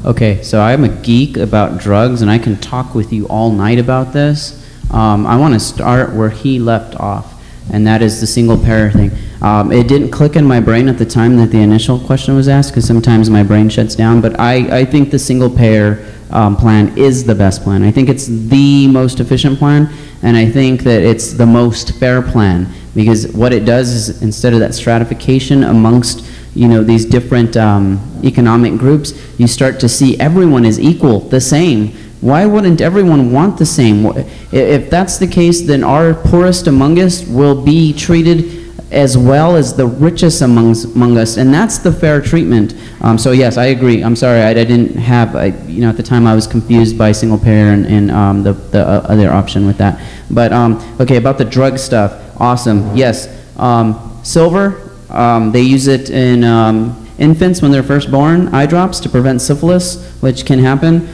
Okay, so I'm a geek about drugs, and I can talk with you all night about this. Um, I want to start where he left off, and that is the single payer thing. Um, it didn't click in my brain at the time that the initial question was asked, because sometimes my brain shuts down, but I, I think the single payer um, plan is the best plan. I think it's the most efficient plan, and I think that it's the most fair plan, because what it does is instead of that stratification amongst you know, these different um, economic groups, you start to see everyone is equal, the same. Why wouldn't everyone want the same? If that's the case, then our poorest among us will be treated as well as the richest amongst, among us, and that's the fair treatment. Um, so yes, I agree. I'm sorry, I, I didn't have, I, you know, at the time I was confused by single payer and, and um, the, the uh, other option with that. But um, okay, about the drug stuff, awesome. Yes, um, silver, um, they use it in um, infants when they're first born, eye drops to prevent syphilis, which can happen.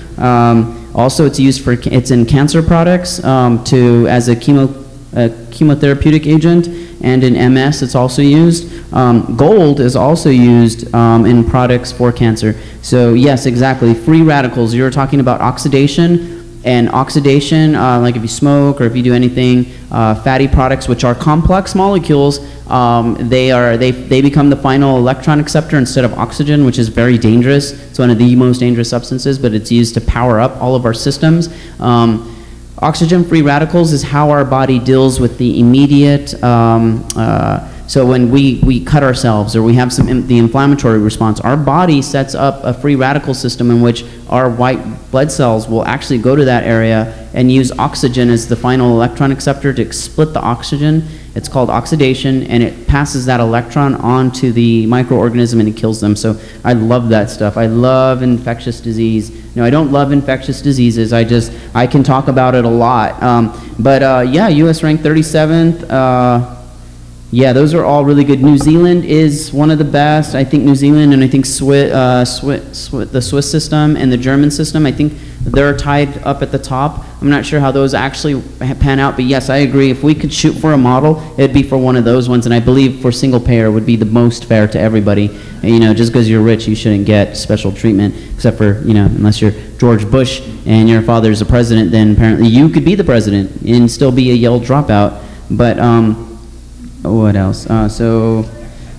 Also, it's used for it's in cancer products to as a chemo a chemotherapeutic agent, and in MS it's also used. Um, gold is also used um, in products for cancer. So yes, exactly. Free radicals. You're talking about oxidation. And oxidation, uh, like if you smoke or if you do anything, uh, fatty products, which are complex molecules, um, they are they they become the final electron acceptor instead of oxygen, which is very dangerous. It's one of the most dangerous substances, but it's used to power up all of our systems. Um, Oxygen-free radicals is how our body deals with the immediate. Um, uh, so when we, we cut ourselves or we have some in, the inflammatory response, our body sets up a free radical system in which our white blood cells will actually go to that area and use oxygen as the final electron acceptor to split the oxygen. It's called oxidation, and it passes that electron on to the microorganism and it kills them. So I love that stuff. I love infectious disease. No, I don't love infectious diseases. I just I can talk about it a lot. Um, but uh, yeah, U.S. ranked 37th. Uh, yeah, those are all really good. New Zealand is one of the best. I think New Zealand and I think uh, Swi Swi the Swiss system and the German system, I think they're tied up at the top. I'm not sure how those actually pan out, but yes, I agree. If we could shoot for a model, it'd be for one of those ones, and I believe for single payer would be the most fair to everybody. And, you know, just because you're rich, you shouldn't get special treatment, except for, you know, unless you're George Bush and your father's a president, then apparently you could be the president and still be a Yale dropout. But, um, what else? Uh, so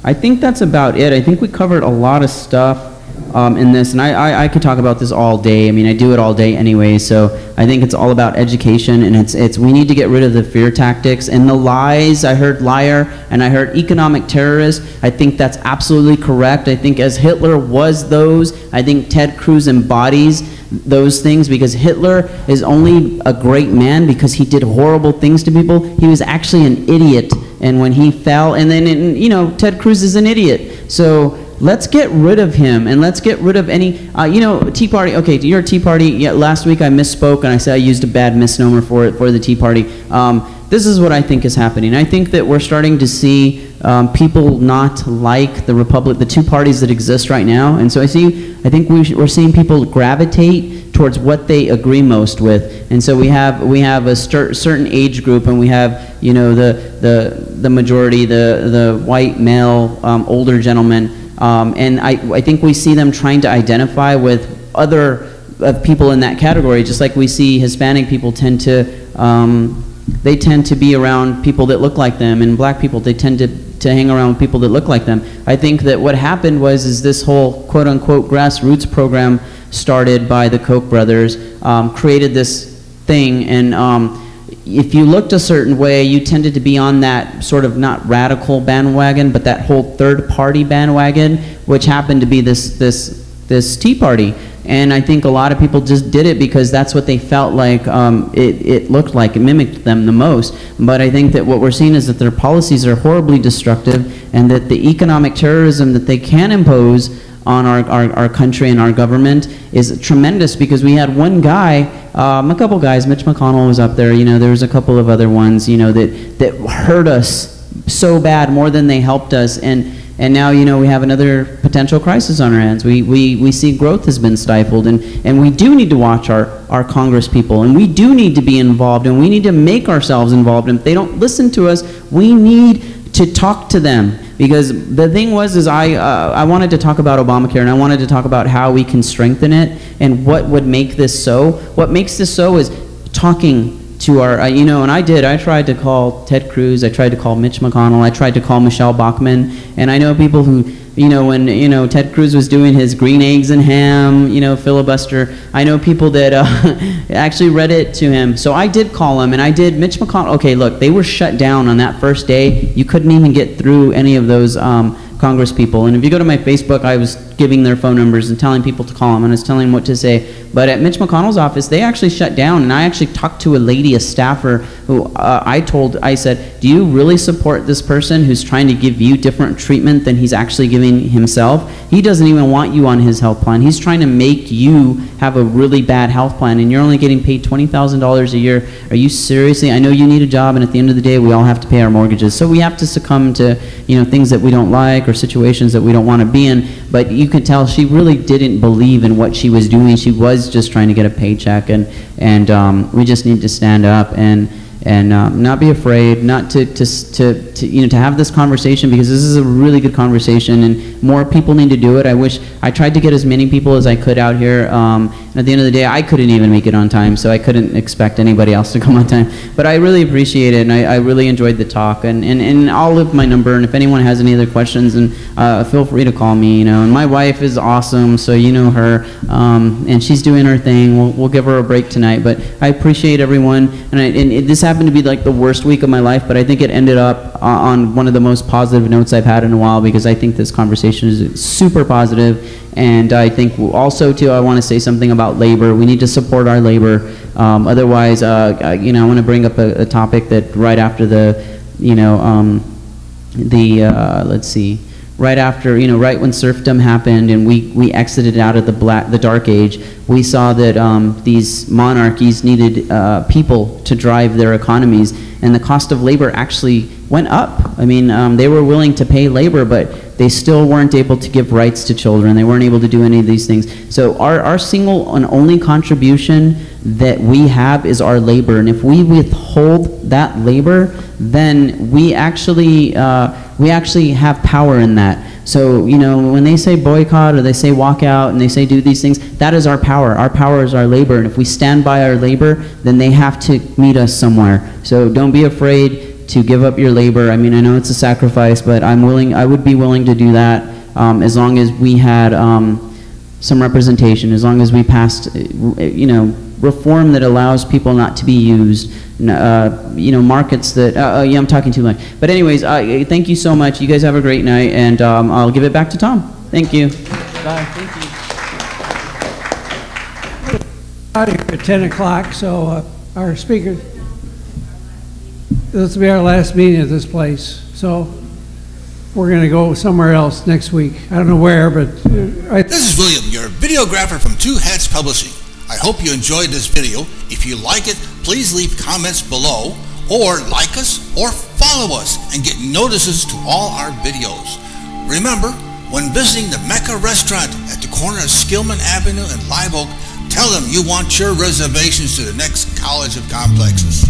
I think that's about it. I think we covered a lot of stuff. Um, in this, and I, I, I could talk about this all day. I mean, I do it all day anyway. So I think it's all about education, and it's it's we need to get rid of the fear tactics and the lies. I heard liar, and I heard economic terrorist. I think that's absolutely correct. I think as Hitler was those, I think Ted Cruz embodies those things because Hitler is only a great man because he did horrible things to people. He was actually an idiot, and when he fell, and then you know Ted Cruz is an idiot. So let's get rid of him and let's get rid of any uh, you know tea party okay you're a tea party yeah, last week i misspoke and i said i used a bad misnomer for it for the tea party. Um, this is what i think is happening. I think that we're starting to see um, people not like the republic the two parties that exist right now. And so i see i think we, we're seeing people gravitate towards what they agree most with. And so we have we have a cer- certain age group and we have you know the the the majority the the white male um, older gentleman um, and I, I think we see them trying to identify with other uh, people in that category, just like we see Hispanic people tend to, um, they tend to be around people that look like them, and black people, they tend to, to hang around people that look like them. I think that what happened was is this whole quote-unquote grassroots program started by the Koch brothers, um, created this thing, and um, if you looked a certain way, you tended to be on that sort of not radical bandwagon, but that whole third party bandwagon, which happened to be this this this Tea Party. And I think a lot of people just did it because that's what they felt like um, it, it looked like. It mimicked them the most. But I think that what we're seeing is that their policies are horribly destructive and that the economic terrorism that they can impose on our, our, our country and our government is tremendous because we had one guy, um, a couple guys, Mitch McConnell was up there, you know, there was a couple of other ones, you know, that, that hurt us so bad more than they helped us. And, and now, you know, we have another potential crisis on our hands. We, we, we see growth has been stifled, and, and we do need to watch our, our Congress people, and we do need to be involved, and we need to make ourselves involved. And if they don't listen to us, we need to talk to them because the thing was is I, uh, I wanted to talk about Obamacare and I wanted to talk about how we can strengthen it and what would make this so. What makes this so is talking to our, you know, and I did. I tried to call Ted Cruz. I tried to call Mitch McConnell. I tried to call Michele Bachmann. And I know people who you know, when, you know, Ted Cruz was doing his green eggs and ham, you know, filibuster, I know people that uh, [laughs] actually read it to him. So I did call him, and I did, Mitch McConnell, okay, look, they were shut down on that first day. You couldn't even get through any of those um, Congress people. And if you go to my Facebook, I was giving their phone numbers and telling people to call them, and I was telling them what to say. But at Mitch McConnell's office, they actually shut down, and I actually talked to a lady, a staffer, who uh, I told, I said, do you really support this person who's trying to give you different treatment than he's actually giving himself? He doesn't even want you on his health plan. He's trying to make you have a really bad health plan, and you're only getting paid $20,000 a year. Are you seriously? I know you need a job, and at the end of the day, we all have to pay our mortgages. So we have to succumb to, you know, things that we don't like or situations that we don't want to be in. But you could tell she really didn't believe in what she was doing. She was just trying to get a paycheck, and and um, we just need to stand up and and um, not be afraid, not to, to, to, to, you know, to have this conversation because this is a really good conversation and more people need to do it. I wish I tried to get as many people as I could out here. Um, and at the end of the day, I couldn't even make it on time, so I couldn't expect anybody else to [laughs] come on time. But I really appreciate it, and I, I really enjoyed the talk. And, and, and I'll leave my number, and if anyone has any other questions, and uh, feel free to call me. You know, and my wife is awesome, so you know her, um, and she's doing her thing. We'll, we'll give her a break tonight. But I appreciate everyone, and, I, and it, this happened to be like the worst week of my life, but I think it ended up on one of the most positive notes I've had in a while because I think this conversation is super positive, and I think also too I want to say something about labor. We need to support our labor. Um, otherwise, uh, you know, I want to bring up a, a, topic that right after the, you know, um, the uh, let's see right after, you know, right when serfdom happened and we, we exited out of the black, the dark age, we saw that um, these monarchies needed uh, people to drive their economies, and the cost of labor actually went up. I mean, um, they were willing to pay labor, but they still weren't able to give rights to children. They weren't able to do any of these things. So our, our single and only contribution that we have is our labor, and if we withhold that labor, then we actually uh, we actually have power in that. So, you know, when they say boycott or they say walk out and they say do these things, that is our power. Our power is our labor. And if we stand by our labor, then they have to meet us somewhere. So don't be afraid to give up your labor. I mean, I know it's a sacrifice, but I'm willing, I would be willing to do that um, as long as we had, um, some representation, as long as we passed, uh, you know, reform that allows people not to be used, uh, you know, markets that, uh, uh, yeah, I'm talking too much. But anyways, uh, thank you so much. You guys have a great night, and um, I'll give it back to Tom. Thank you. Bye. Thank you. out here at 10 o'clock, so uh, our speaker, this will be our last meeting at this place, so we're going to go somewhere else next week. I don't know where, but I This is William, your videographer from Two Hats Publishing. I hope you enjoyed this video. If you like it, please leave comments below, or like us, or follow us, and get notices to all our videos. Remember, when visiting the Mecca restaurant at the corner of Skillman Avenue and Live Oak, tell them you want your reservations to the next College of Complexes.